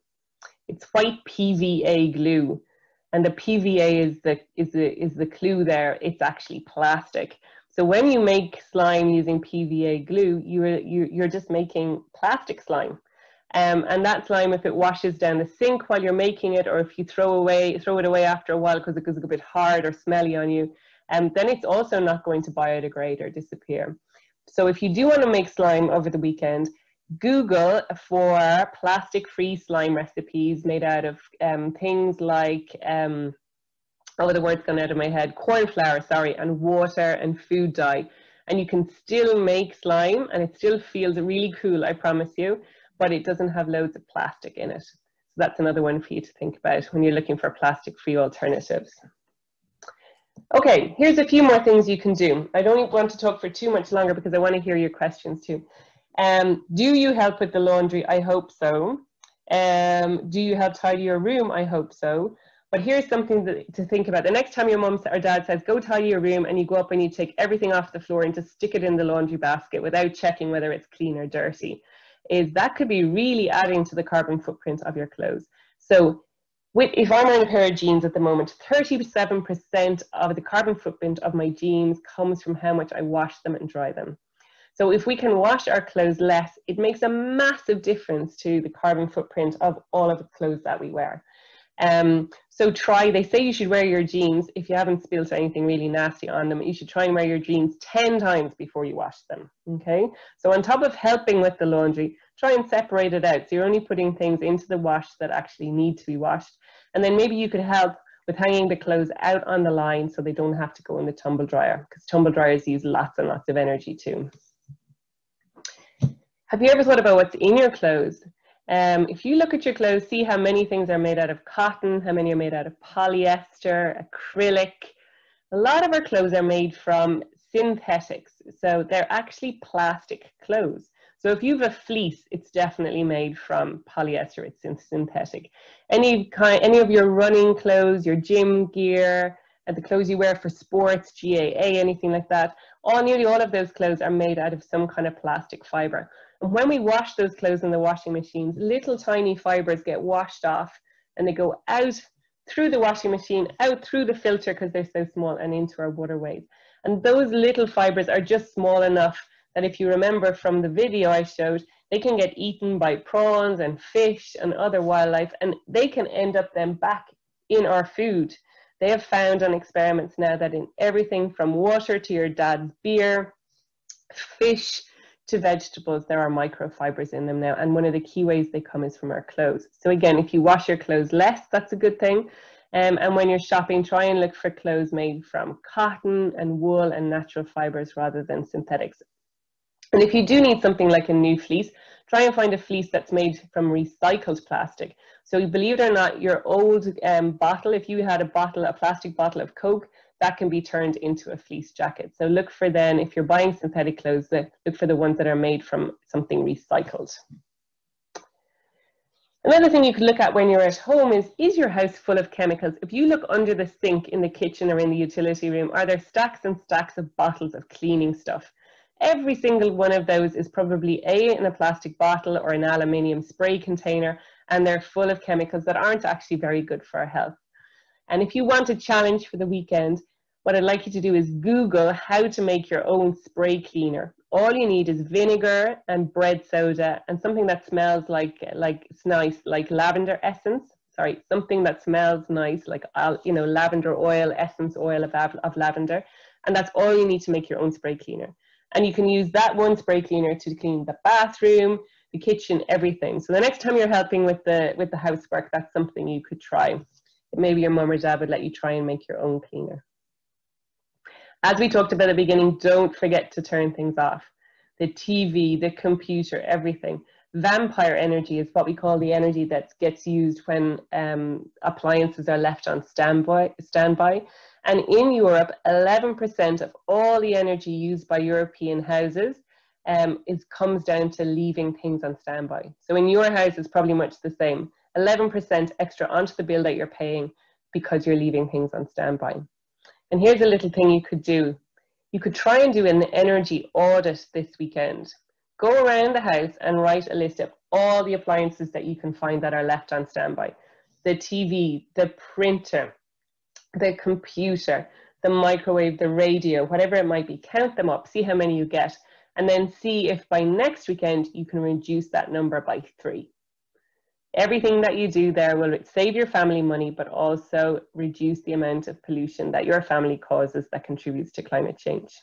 It's white PVA glue. And the PVA is the, is the, is the clue there. It's actually plastic. So when you make slime using PVA glue, you're, you're just making plastic slime. Um, and that slime, if it washes down the sink while you're making it, or if you throw away throw it away after a while because it goes a bit hard or smelly on you, um, then it's also not going to biodegrade or disappear. So if you do want to make slime over the weekend, Google for plastic-free slime recipes made out of um, things like, um, oh, the word's gone out of my head, corn flour, sorry, and water and food dye. And you can still make slime and it still feels really cool, I promise you but it doesn't have loads of plastic in it. So that's another one for you to think about when you're looking for plastic-free alternatives. Okay, here's a few more things you can do. I don't want to talk for too much longer because I want to hear your questions too. Um, do you help with the laundry? I hope so. Um, do you help tidy your room? I hope so. But here's something that, to think about. The next time your mom or dad says, go tidy your room, and you go up and you take everything off the floor and just stick it in the laundry basket without checking whether it's clean or dirty, is that could be really adding to the carbon footprint of your clothes. So with, if I'm wearing a pair of jeans at the moment, 37% of the carbon footprint of my jeans comes from how much I wash them and dry them. So if we can wash our clothes less, it makes a massive difference to the carbon footprint of all of the clothes that we wear. Um, so try, they say you should wear your jeans, if you haven't spilled anything really nasty on them, you should try and wear your jeans 10 times before you wash them, okay? So on top of helping with the laundry, try and separate it out. So you're only putting things into the wash that actually need to be washed. And then maybe you could help with hanging the clothes out on the line so they don't have to go in the tumble dryer because tumble dryers use lots and lots of energy too. Have you ever thought about what's in your clothes? Um, if you look at your clothes, see how many things are made out of cotton, how many are made out of polyester, acrylic. A lot of our clothes are made from synthetics, so they're actually plastic clothes. So if you have a fleece, it's definitely made from polyester, it's synthetic. Any, kind, any of your running clothes, your gym gear, and the clothes you wear for sports, GAA, anything like that, all, nearly all of those clothes are made out of some kind of plastic fiber. And when we wash those clothes in the washing machines, little tiny fibers get washed off and they go out through the washing machine, out through the filter because they're so small and into our waterways. And those little fibers are just small enough that if you remember from the video I showed, they can get eaten by prawns and fish and other wildlife and they can end up then back in our food. They have found on experiments now that in everything from water to your dad's beer, fish, to vegetables, there are microfibers in them now. And one of the key ways they come is from our clothes. So again, if you wash your clothes less, that's a good thing. Um, and when you're shopping, try and look for clothes made from cotton and wool and natural fibers rather than synthetics. And if you do need something like a new fleece, try and find a fleece that's made from recycled plastic. So believe it or not, your old um, bottle, if you had a bottle, a plastic bottle of Coke, that can be turned into a fleece jacket. So look for then, if you're buying synthetic clothes, uh, look for the ones that are made from something recycled. Another thing you could look at when you're at home is, is your house full of chemicals? If you look under the sink in the kitchen or in the utility room, are there stacks and stacks of bottles of cleaning stuff? Every single one of those is probably A, in a plastic bottle or an aluminium spray container, and they're full of chemicals that aren't actually very good for our health. And if you want a challenge for the weekend, what I'd like you to do is Google how to make your own spray cleaner. All you need is vinegar and bread soda and something that smells like, like it's nice, like lavender essence. Sorry, something that smells nice, like uh, you know, lavender oil, essence oil of, of lavender. And that's all you need to make your own spray cleaner. And you can use that one spray cleaner to clean the bathroom, the kitchen, everything. So the next time you're helping with the with the housework, that's something you could try maybe your mom or dad would let you try and make your own cleaner. As we talked about at the beginning, don't forget to turn things off. The TV, the computer, everything. Vampire energy is what we call the energy that gets used when um, appliances are left on standby, standby. And in Europe, 11% of all the energy used by European houses um, is, comes down to leaving things on standby. So in your house, it's probably much the same. 11% extra onto the bill that you're paying because you're leaving things on standby. And here's a little thing you could do. You could try and do an energy audit this weekend. Go around the house and write a list of all the appliances that you can find that are left on standby. The TV, the printer, the computer, the microwave, the radio, whatever it might be, count them up, see how many you get, and then see if by next weekend you can reduce that number by three. Everything that you do there will save your family money, but also reduce the amount of pollution that your family causes that contributes to climate change.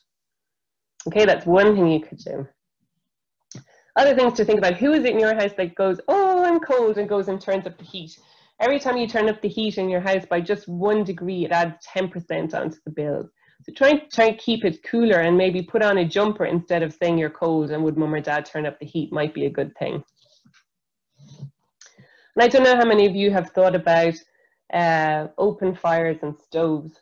Okay, that's one thing you could do. Other things to think about, who is it in your house that goes, oh, I'm cold, and goes and turns up the heat? Every time you turn up the heat in your house by just one degree, it adds 10% onto the bill. So try, try and keep it cooler and maybe put on a jumper instead of saying you're cold and would mum or dad turn up the heat might be a good thing. And I don't know how many of you have thought about uh, open fires and stoves.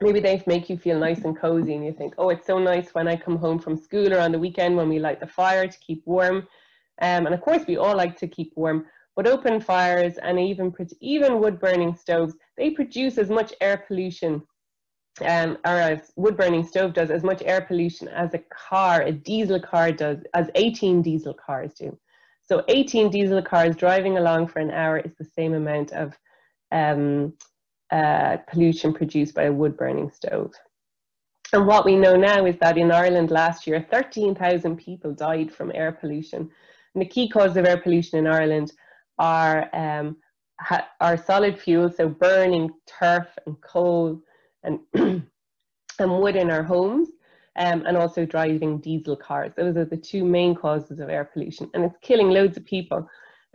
maybe they make you feel nice and cozy and you think, oh, it's so nice when I come home from school or on the weekend when we light the fire to keep warm. Um, and of course, we all like to keep warm, but open fires and even, even wood burning stoves, they produce as much air pollution um, or a wood burning stove does as much air pollution as a car, a diesel car does, as 18 diesel cars do. So 18 diesel cars driving along for an hour is the same amount of um, uh, pollution produced by a wood burning stove. And what we know now is that in Ireland last year, 13,000 people died from air pollution. And the key causes of air pollution in Ireland are, um, are solid fuels, so burning turf and coal and, (clears throat) and wood in our homes, um, and also driving diesel cars. Those are the two main causes of air pollution, and it's killing loads of people.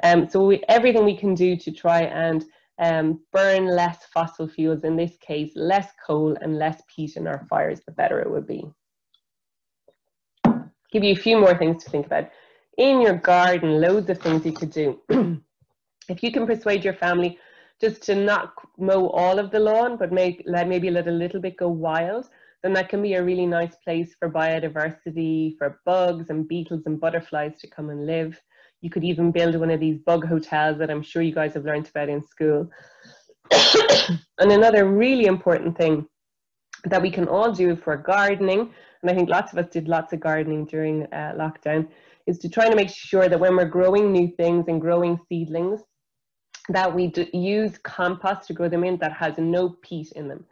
Um, so we, everything we can do to try and um, burn less fossil fuels, in this case, less coal and less peat in our fires, the better it would be. Give you a few more things to think about. In your garden, loads of things you could do. (clears throat) if you can persuade your family just to not mow all of the lawn, but make, let maybe let a little bit go wild, then that can be a really nice place for biodiversity, for bugs and beetles and butterflies to come and live. You could even build one of these bug hotels that I'm sure you guys have learned about in school. (coughs) and another really important thing that we can all do for gardening, and I think lots of us did lots of gardening during uh, lockdown, is to try to make sure that when we're growing new things and growing seedlings, that we use compost to grow them in that has no peat in them.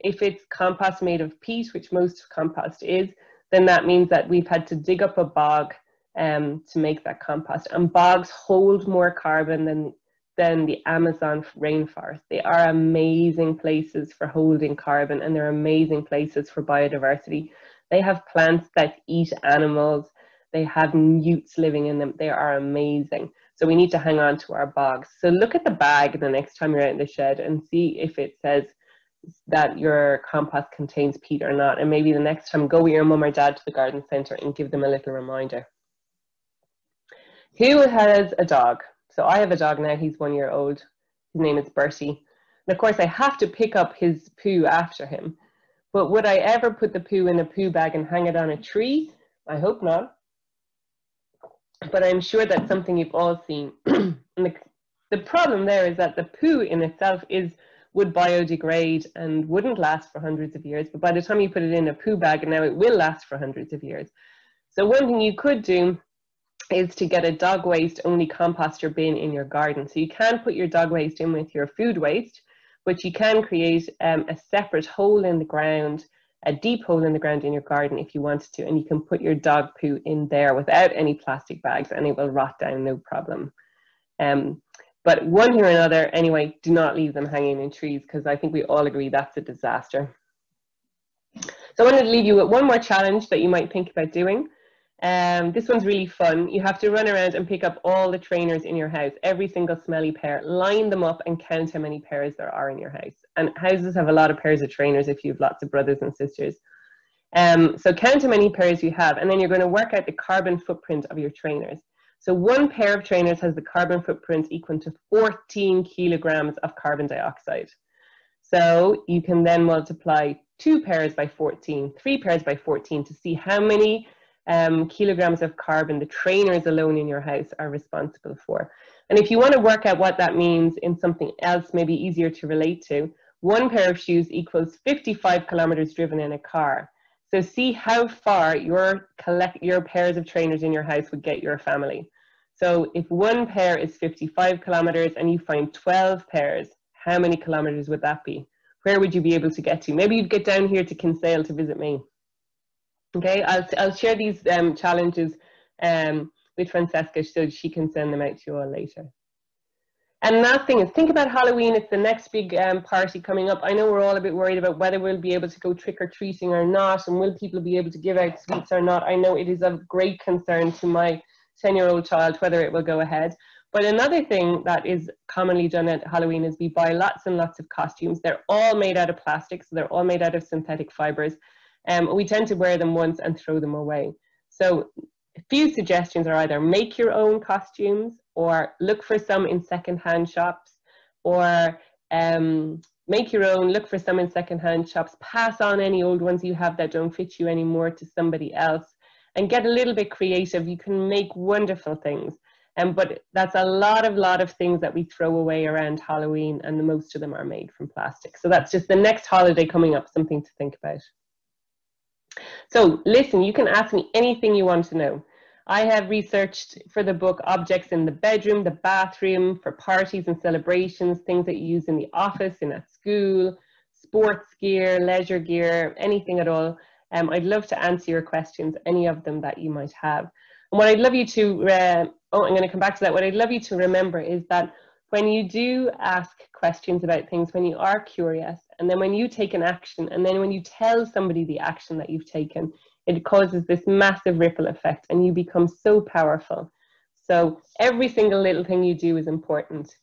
If it's compost made of peat, which most compost is, then that means that we've had to dig up a bog um, to make that compost. And bogs hold more carbon than, than the Amazon rainforest. They are amazing places for holding carbon and they're amazing places for biodiversity. They have plants that eat animals. They have newts living in them. They are amazing. So we need to hang on to our bogs. So look at the bag the next time you're out in the shed and see if it says that your compost contains peat or not. And maybe the next time go with your mum or dad to the garden centre and give them a little reminder. Who has a dog? So I have a dog now, he's one year old. His name is Bertie. And of course, I have to pick up his poo after him. But would I ever put the poo in a poo bag and hang it on a tree? I hope not. But I'm sure that's something you've all seen. (clears throat) and the, the problem there is that the poo in itself is would biodegrade and wouldn't last for hundreds of years. But by the time you put it in a poo bag, and now it will last for hundreds of years. So one thing you could do is to get a dog waste only composter bin in your garden. So you can put your dog waste in with your food waste, but you can create um, a separate hole in the ground, a deep hole in the ground in your garden if you wanted to, and you can put your dog poo in there without any plastic bags and it will rot down no problem. Um, but one here or another, anyway, do not leave them hanging in trees because I think we all agree that's a disaster. So I wanted to leave you with one more challenge that you might think about doing. Um, this one's really fun. You have to run around and pick up all the trainers in your house, every single smelly pair, line them up and count how many pairs there are in your house. And houses have a lot of pairs of trainers if you have lots of brothers and sisters. Um, so count how many pairs you have, and then you're going to work out the carbon footprint of your trainers. So one pair of trainers has the carbon footprint equal to 14 kilograms of carbon dioxide. So you can then multiply two pairs by 14, three pairs by 14 to see how many um, kilograms of carbon the trainers alone in your house are responsible for. And if you want to work out what that means in something else, maybe easier to relate to, one pair of shoes equals 55 kilometers driven in a car. So see how far your collect your pairs of trainers in your house would get your family. So if one pair is 55 kilometers and you find 12 pairs, how many kilometers would that be? Where would you be able to get to? Maybe you'd get down here to Kinsale to visit me. Okay, I'll, I'll share these um, challenges um, with Francesca so she can send them out to you all later. And last thing is think about Halloween. It's the next big um, party coming up. I know we're all a bit worried about whether we'll be able to go trick or treating or not, and will people be able to give out sweets or not. I know it is of great concern to my 10 year old child whether it will go ahead. But another thing that is commonly done at Halloween is we buy lots and lots of costumes. They're all made out of plastic, so they're all made out of synthetic fibers. Um, we tend to wear them once and throw them away. So a few suggestions are either make your own costumes or look for some in secondhand shops or um, make your own, look for some in secondhand shops, pass on any old ones you have that don't fit you anymore to somebody else, and get a little bit creative. You can make wonderful things. Um, but that's a lot of lot of things that we throw away around Halloween, and the most of them are made from plastic. So that's just the next holiday coming up, something to think about. So listen, you can ask me anything you want to know. I have researched for the book objects in the bedroom, the bathroom, for parties and celebrations, things that you use in the office and at school, sports gear, leisure gear, anything at all. Um, I'd love to answer your questions, any of them that you might have. And what I'd love you to, uh, oh, I'm going to come back to that. What I'd love you to remember is that when you do ask questions about things, when you are curious, and then when you take an action, and then when you tell somebody the action that you've taken, it causes this massive ripple effect and you become so powerful. So every single little thing you do is important.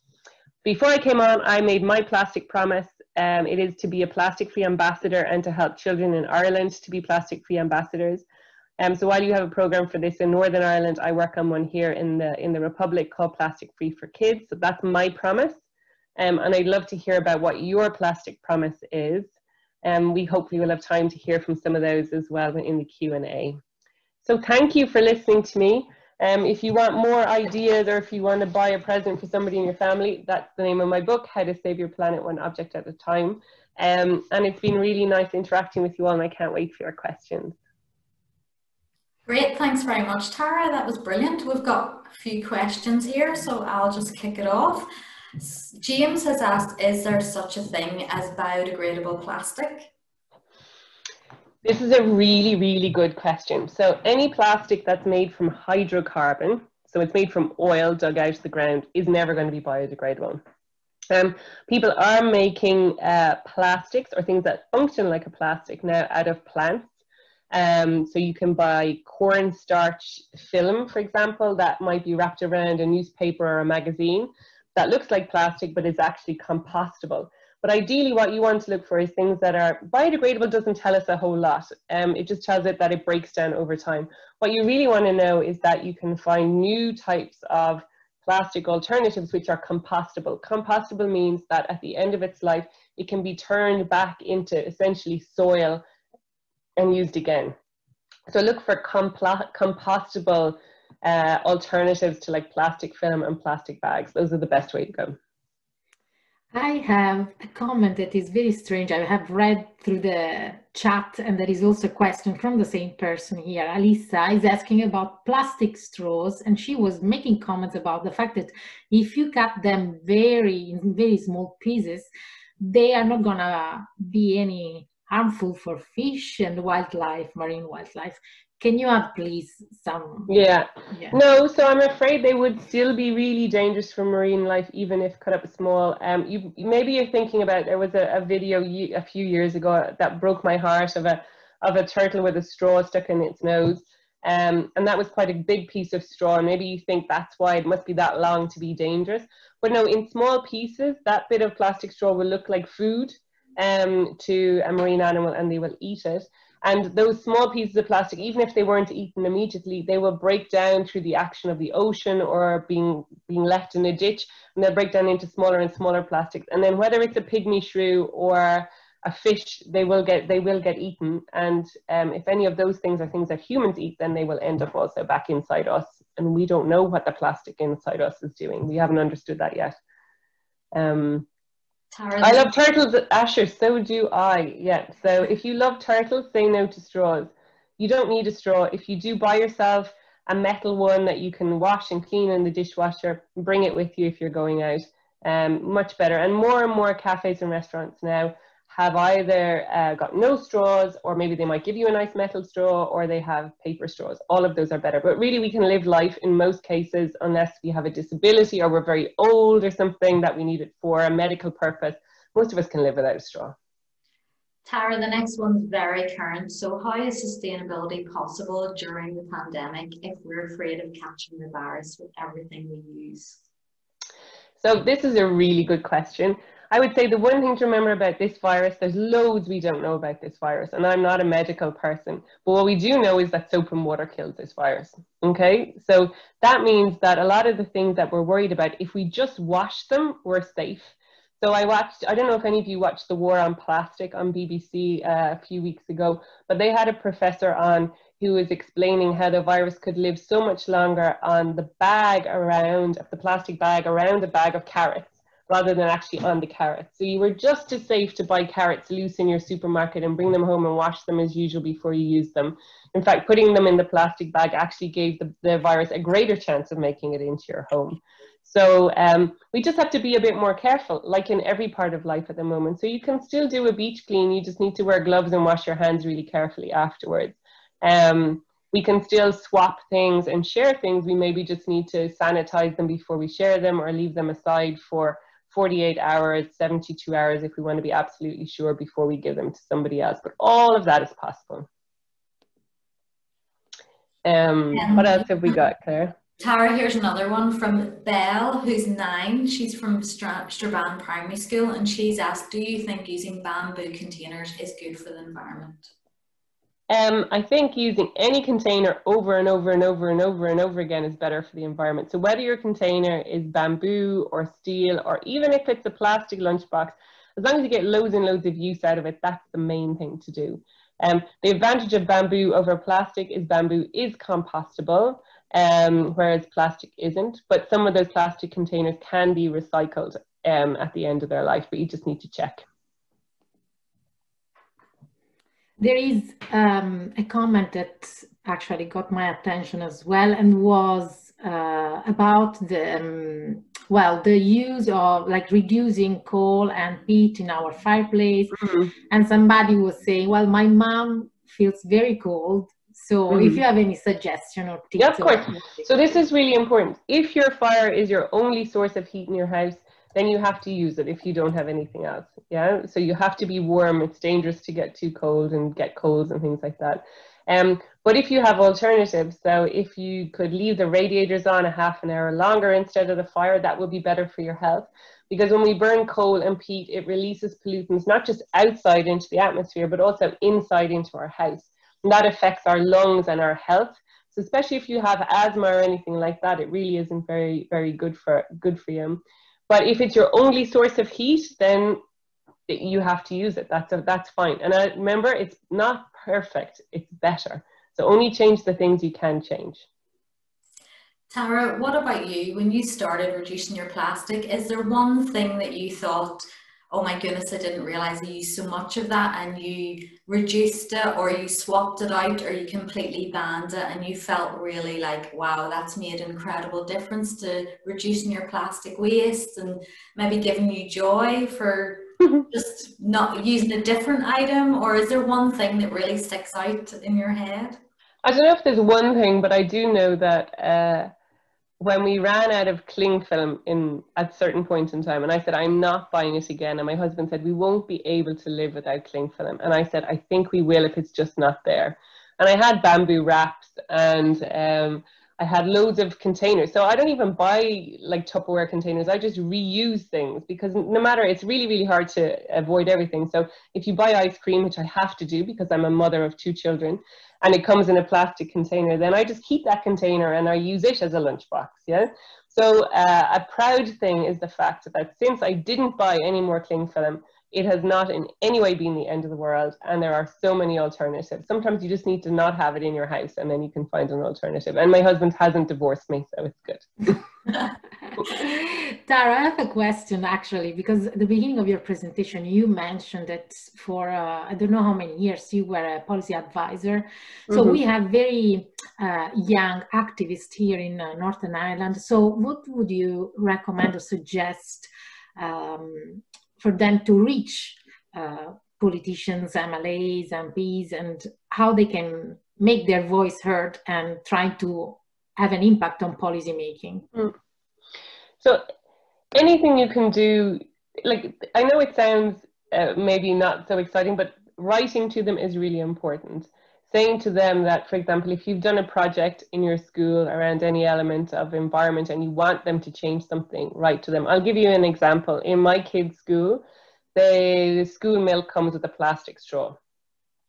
Before I came on, I made my plastic promise. Um, it is to be a plastic-free ambassador and to help children in Ireland to be plastic-free ambassadors. Um, so while you have a program for this in Northern Ireland, I work on one here in the in the Republic called Plastic Free for Kids. So that's my promise. Um, and I'd love to hear about what your plastic promise is. Um, we hopefully will have time to hear from some of those as well in the Q&A. So thank you for listening to me. Um, if you want more ideas or if you want to buy a present for somebody in your family, that's the name of my book, How to Save Your Planet One Object at a Time. Um, and it's been really nice interacting with you all and I can't wait for your questions. Great, thanks very much, Tara. That was brilliant. We've got a few questions here, so I'll just kick it off. James has asked, is there such a thing as biodegradable plastic? This is a really, really good question. So any plastic that's made from hydrocarbon, so it's made from oil dug out of the ground, is never going to be biodegradable. Um, people are making uh, plastics or things that function like a plastic now out of plants. Um, so you can buy cornstarch film, for example, that might be wrapped around a newspaper or a magazine that looks like plastic but is actually compostable. But ideally what you want to look for is things that are biodegradable doesn't tell us a whole lot. Um, it just tells it that it breaks down over time. What you really want to know is that you can find new types of plastic alternatives which are compostable. Compostable means that at the end of its life, it can be turned back into essentially soil and used again. So look for compostable uh, alternatives to like plastic film and plastic bags. Those are the best way to go. I have a comment that is very strange. I have read through the chat and there is also a question from the same person here. Alisa is asking about plastic straws and she was making comments about the fact that if you cut them very in very small pieces, they are not gonna be any harmful for fish and wildlife, marine wildlife. Can you add, please, some? Yeah. yeah. No, so I'm afraid they would still be really dangerous for marine life, even if cut up small. Um, you maybe you're thinking about there was a, a video a few years ago that broke my heart of a of a turtle with a straw stuck in its nose. Um, and that was quite a big piece of straw. Maybe you think that's why it must be that long to be dangerous. But no, in small pieces, that bit of plastic straw will look like food um, to a marine animal and they will eat it. And those small pieces of plastic, even if they weren't eaten immediately, they will break down through the action of the ocean or being, being left in a ditch, and they'll break down into smaller and smaller plastics. And then whether it's a pygmy shrew or a fish, they will get, they will get eaten. And um, if any of those things are things that humans eat, then they will end up also back inside us. And we don't know what the plastic inside us is doing. We haven't understood that yet. Um, Tara, I love turtles, Asher, so do I. Yeah, so if you love turtles, say no to straws. You don't need a straw. If you do buy yourself a metal one that you can wash and clean in the dishwasher, bring it with you if you're going out. Um, much better. And more and more cafes and restaurants now have either uh, got no straws or maybe they might give you a nice metal straw or they have paper straws. All of those are better. But really we can live life in most cases unless we have a disability or we're very old or something that we need it for a medical purpose. Most of us can live without a straw. Tara, the next one's very current. So how is sustainability possible during the pandemic if we're afraid of catching the virus with everything we use? So this is a really good question. I would say the one thing to remember about this virus, there's loads we don't know about this virus, and I'm not a medical person, but what we do know is that soap and water kills this virus. Okay, so that means that a lot of the things that we're worried about, if we just wash them, we're safe. So I watched, I don't know if any of you watched The War on Plastic on BBC uh, a few weeks ago, but they had a professor on who was explaining how the virus could live so much longer on the bag around, the plastic bag around a bag of carrots rather than actually on the carrots. So you were just as safe to buy carrots loose in your supermarket and bring them home and wash them as usual before you use them. In fact, putting them in the plastic bag actually gave the, the virus a greater chance of making it into your home. So um, we just have to be a bit more careful, like in every part of life at the moment. So you can still do a beach clean, you just need to wear gloves and wash your hands really carefully afterwards. Um, we can still swap things and share things. We maybe just need to sanitize them before we share them or leave them aside for 48 hours, 72 hours if we want to be absolutely sure before we give them to somebody else. But all of that is possible. Um, what else have we got, Claire? Tara, here's another one from Belle, who's nine. She's from Strabane Primary School, and she's asked, do you think using bamboo containers is good for the environment? Um, I think using any container over and over and over and over and over again is better for the environment. So whether your container is bamboo or steel, or even if it's a plastic lunchbox, as long as you get loads and loads of use out of it, that's the main thing to do. Um, the advantage of bamboo over plastic is bamboo is compostable, um, whereas plastic isn't. But some of those plastic containers can be recycled um, at the end of their life, but you just need to check. There is um, a comment that actually got my attention as well and was uh, about the, um, well, the use of like reducing coal and peat in our fireplace. Mm-hmm. And somebody was saying, well, my mom feels very cold. So mm-hmm. if you have any suggestion or tips. Yeah, of course. So this is really important. If your fire is your only source of heat in your house, then you have to use it if you don't have anything else. Yeah, so you have to be warm. It's dangerous to get too cold and get colds and things like that. Um, but if you have alternatives, so if you could leave the radiators on a half an hour longer instead of the fire, that would be better for your health. Because when we burn coal and peat, it releases pollutants not just outside into the atmosphere, but also inside into our house. And that affects our lungs and our health. So especially if you have asthma or anything like that, it really isn't very, very good for good for you. But if it's your only source of heat, then you have to use it. That's a, that's fine. And I remember, it's not perfect. It's better. So only change the things you can change. Tara, what about you? When you started reducing your plastic, is there one thing that you thought oh my goodness, I didn't realize I used so much of that, and you reduced it or you swapped it out or you completely banned it, and you felt really like, wow, that's made an incredible difference to reducing your plastic waste and maybe giving you joy for (laughs) just not using a different item? Or is there one thing that really sticks out in your head? I don't know if there's one thing, but I do know that. Uh, when we ran out of cling film in at certain points in time and i said i'm not buying it again and my husband said we won't be able to live without cling film and i said i think we will if it's just not there and i had bamboo wraps and um, i had loads of containers so i don't even buy like tupperware containers i just reuse things because no matter it's really really hard to avoid everything so if you buy ice cream which i have to do because i'm a mother of two children and it comes in a plastic container, then I just keep that container and I use it as a lunchbox. Yeah. So uh, a proud thing is the fact that since I didn't buy any more cling film, it has not in any way been the end of the world and there are so many alternatives sometimes you just need to not have it in your house and then you can find an alternative and my husband hasn't divorced me so it's good (laughs) Tara, I have a question actually, because at the beginning of your presentation, you mentioned that for uh, I don't know how many years you were a policy advisor. So mm-hmm. we have very uh, young activists here in uh, Northern Ireland. So, what would you recommend or suggest um, for them to reach uh, politicians, MLAs, MPs, and how they can make their voice heard and try to have an impact on policy making? Mm. So anything you can do, like I know it sounds uh, maybe not so exciting, but writing to them is really important. Saying to them that, for example, if you've done a project in your school around any element of environment and you want them to change something, write to them. I'll give you an example. In my kids' school, the school milk comes with a plastic straw.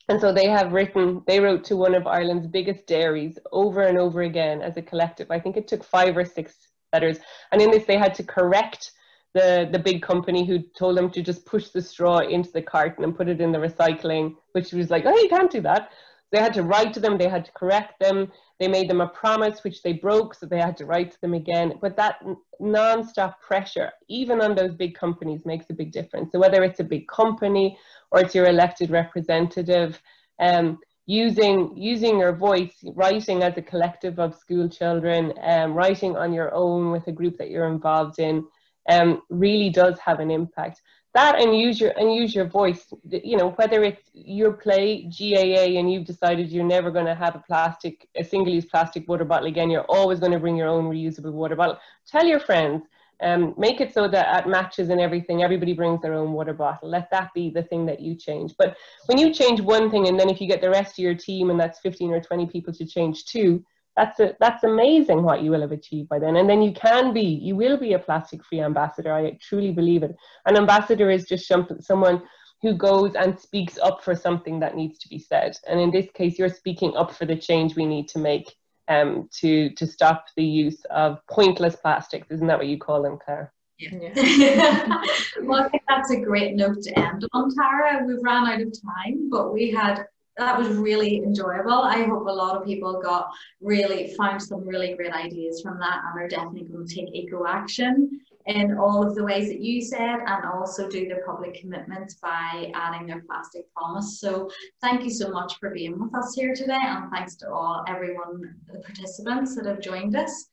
And so they have written, they wrote to one of Ireland's biggest dairies over and over again as a collective. I think it took five or six letters. And in this, they had to correct the, the big company who told them to just push the straw into the carton and put it in the recycling, which was like, oh, you can't do that. They had to write to them, they had to correct them, they made them a promise which they broke, so they had to write to them again. But that non-stop pressure, even on those big companies, makes a big difference. So whether it's a big company or it's your elected representative, um, using using your voice, writing as a collective of school children, um, writing on your own with a group that you're involved in, um, really does have an impact. That and use your and use your voice. You know whether it's your play GAA and you've decided you're never going to have a plastic, a single-use plastic water bottle again. You're always going to bring your own reusable water bottle. Tell your friends. Um, make it so that at matches and everything, everybody brings their own water bottle. Let that be the thing that you change. But when you change one thing, and then if you get the rest of your team, and that's 15 or 20 people to change two, that's a, that's amazing what you will have achieved by then. And then you can be, you will be a plastic free ambassador. I truly believe it. An ambassador is just someone who goes and speaks up for something that needs to be said. And in this case, you're speaking up for the change we need to make um, to, to stop the use of pointless plastics. Isn't that what you call them, Claire? Yeah. (laughs) well, I think that's a great note to end on, Tara. We've run out of time, but we had that was really enjoyable. I hope a lot of people got really found some really great ideas from that and are definitely going to take eco action in all of the ways that you said and also do their public commitments by adding their plastic promise. So thank you so much for being with us here today and thanks to all everyone, the participants that have joined us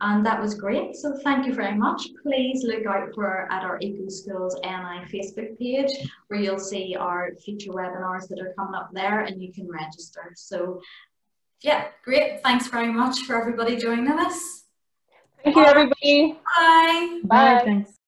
and that was great. So thank you very much. Please look out for at our Eco Schools NI Facebook page where you'll see our future webinars that are coming up there and you can register. So yeah, great. Thanks very much for everybody joining us. Thank you, everybody. Bye. Bye. Bye. Thanks.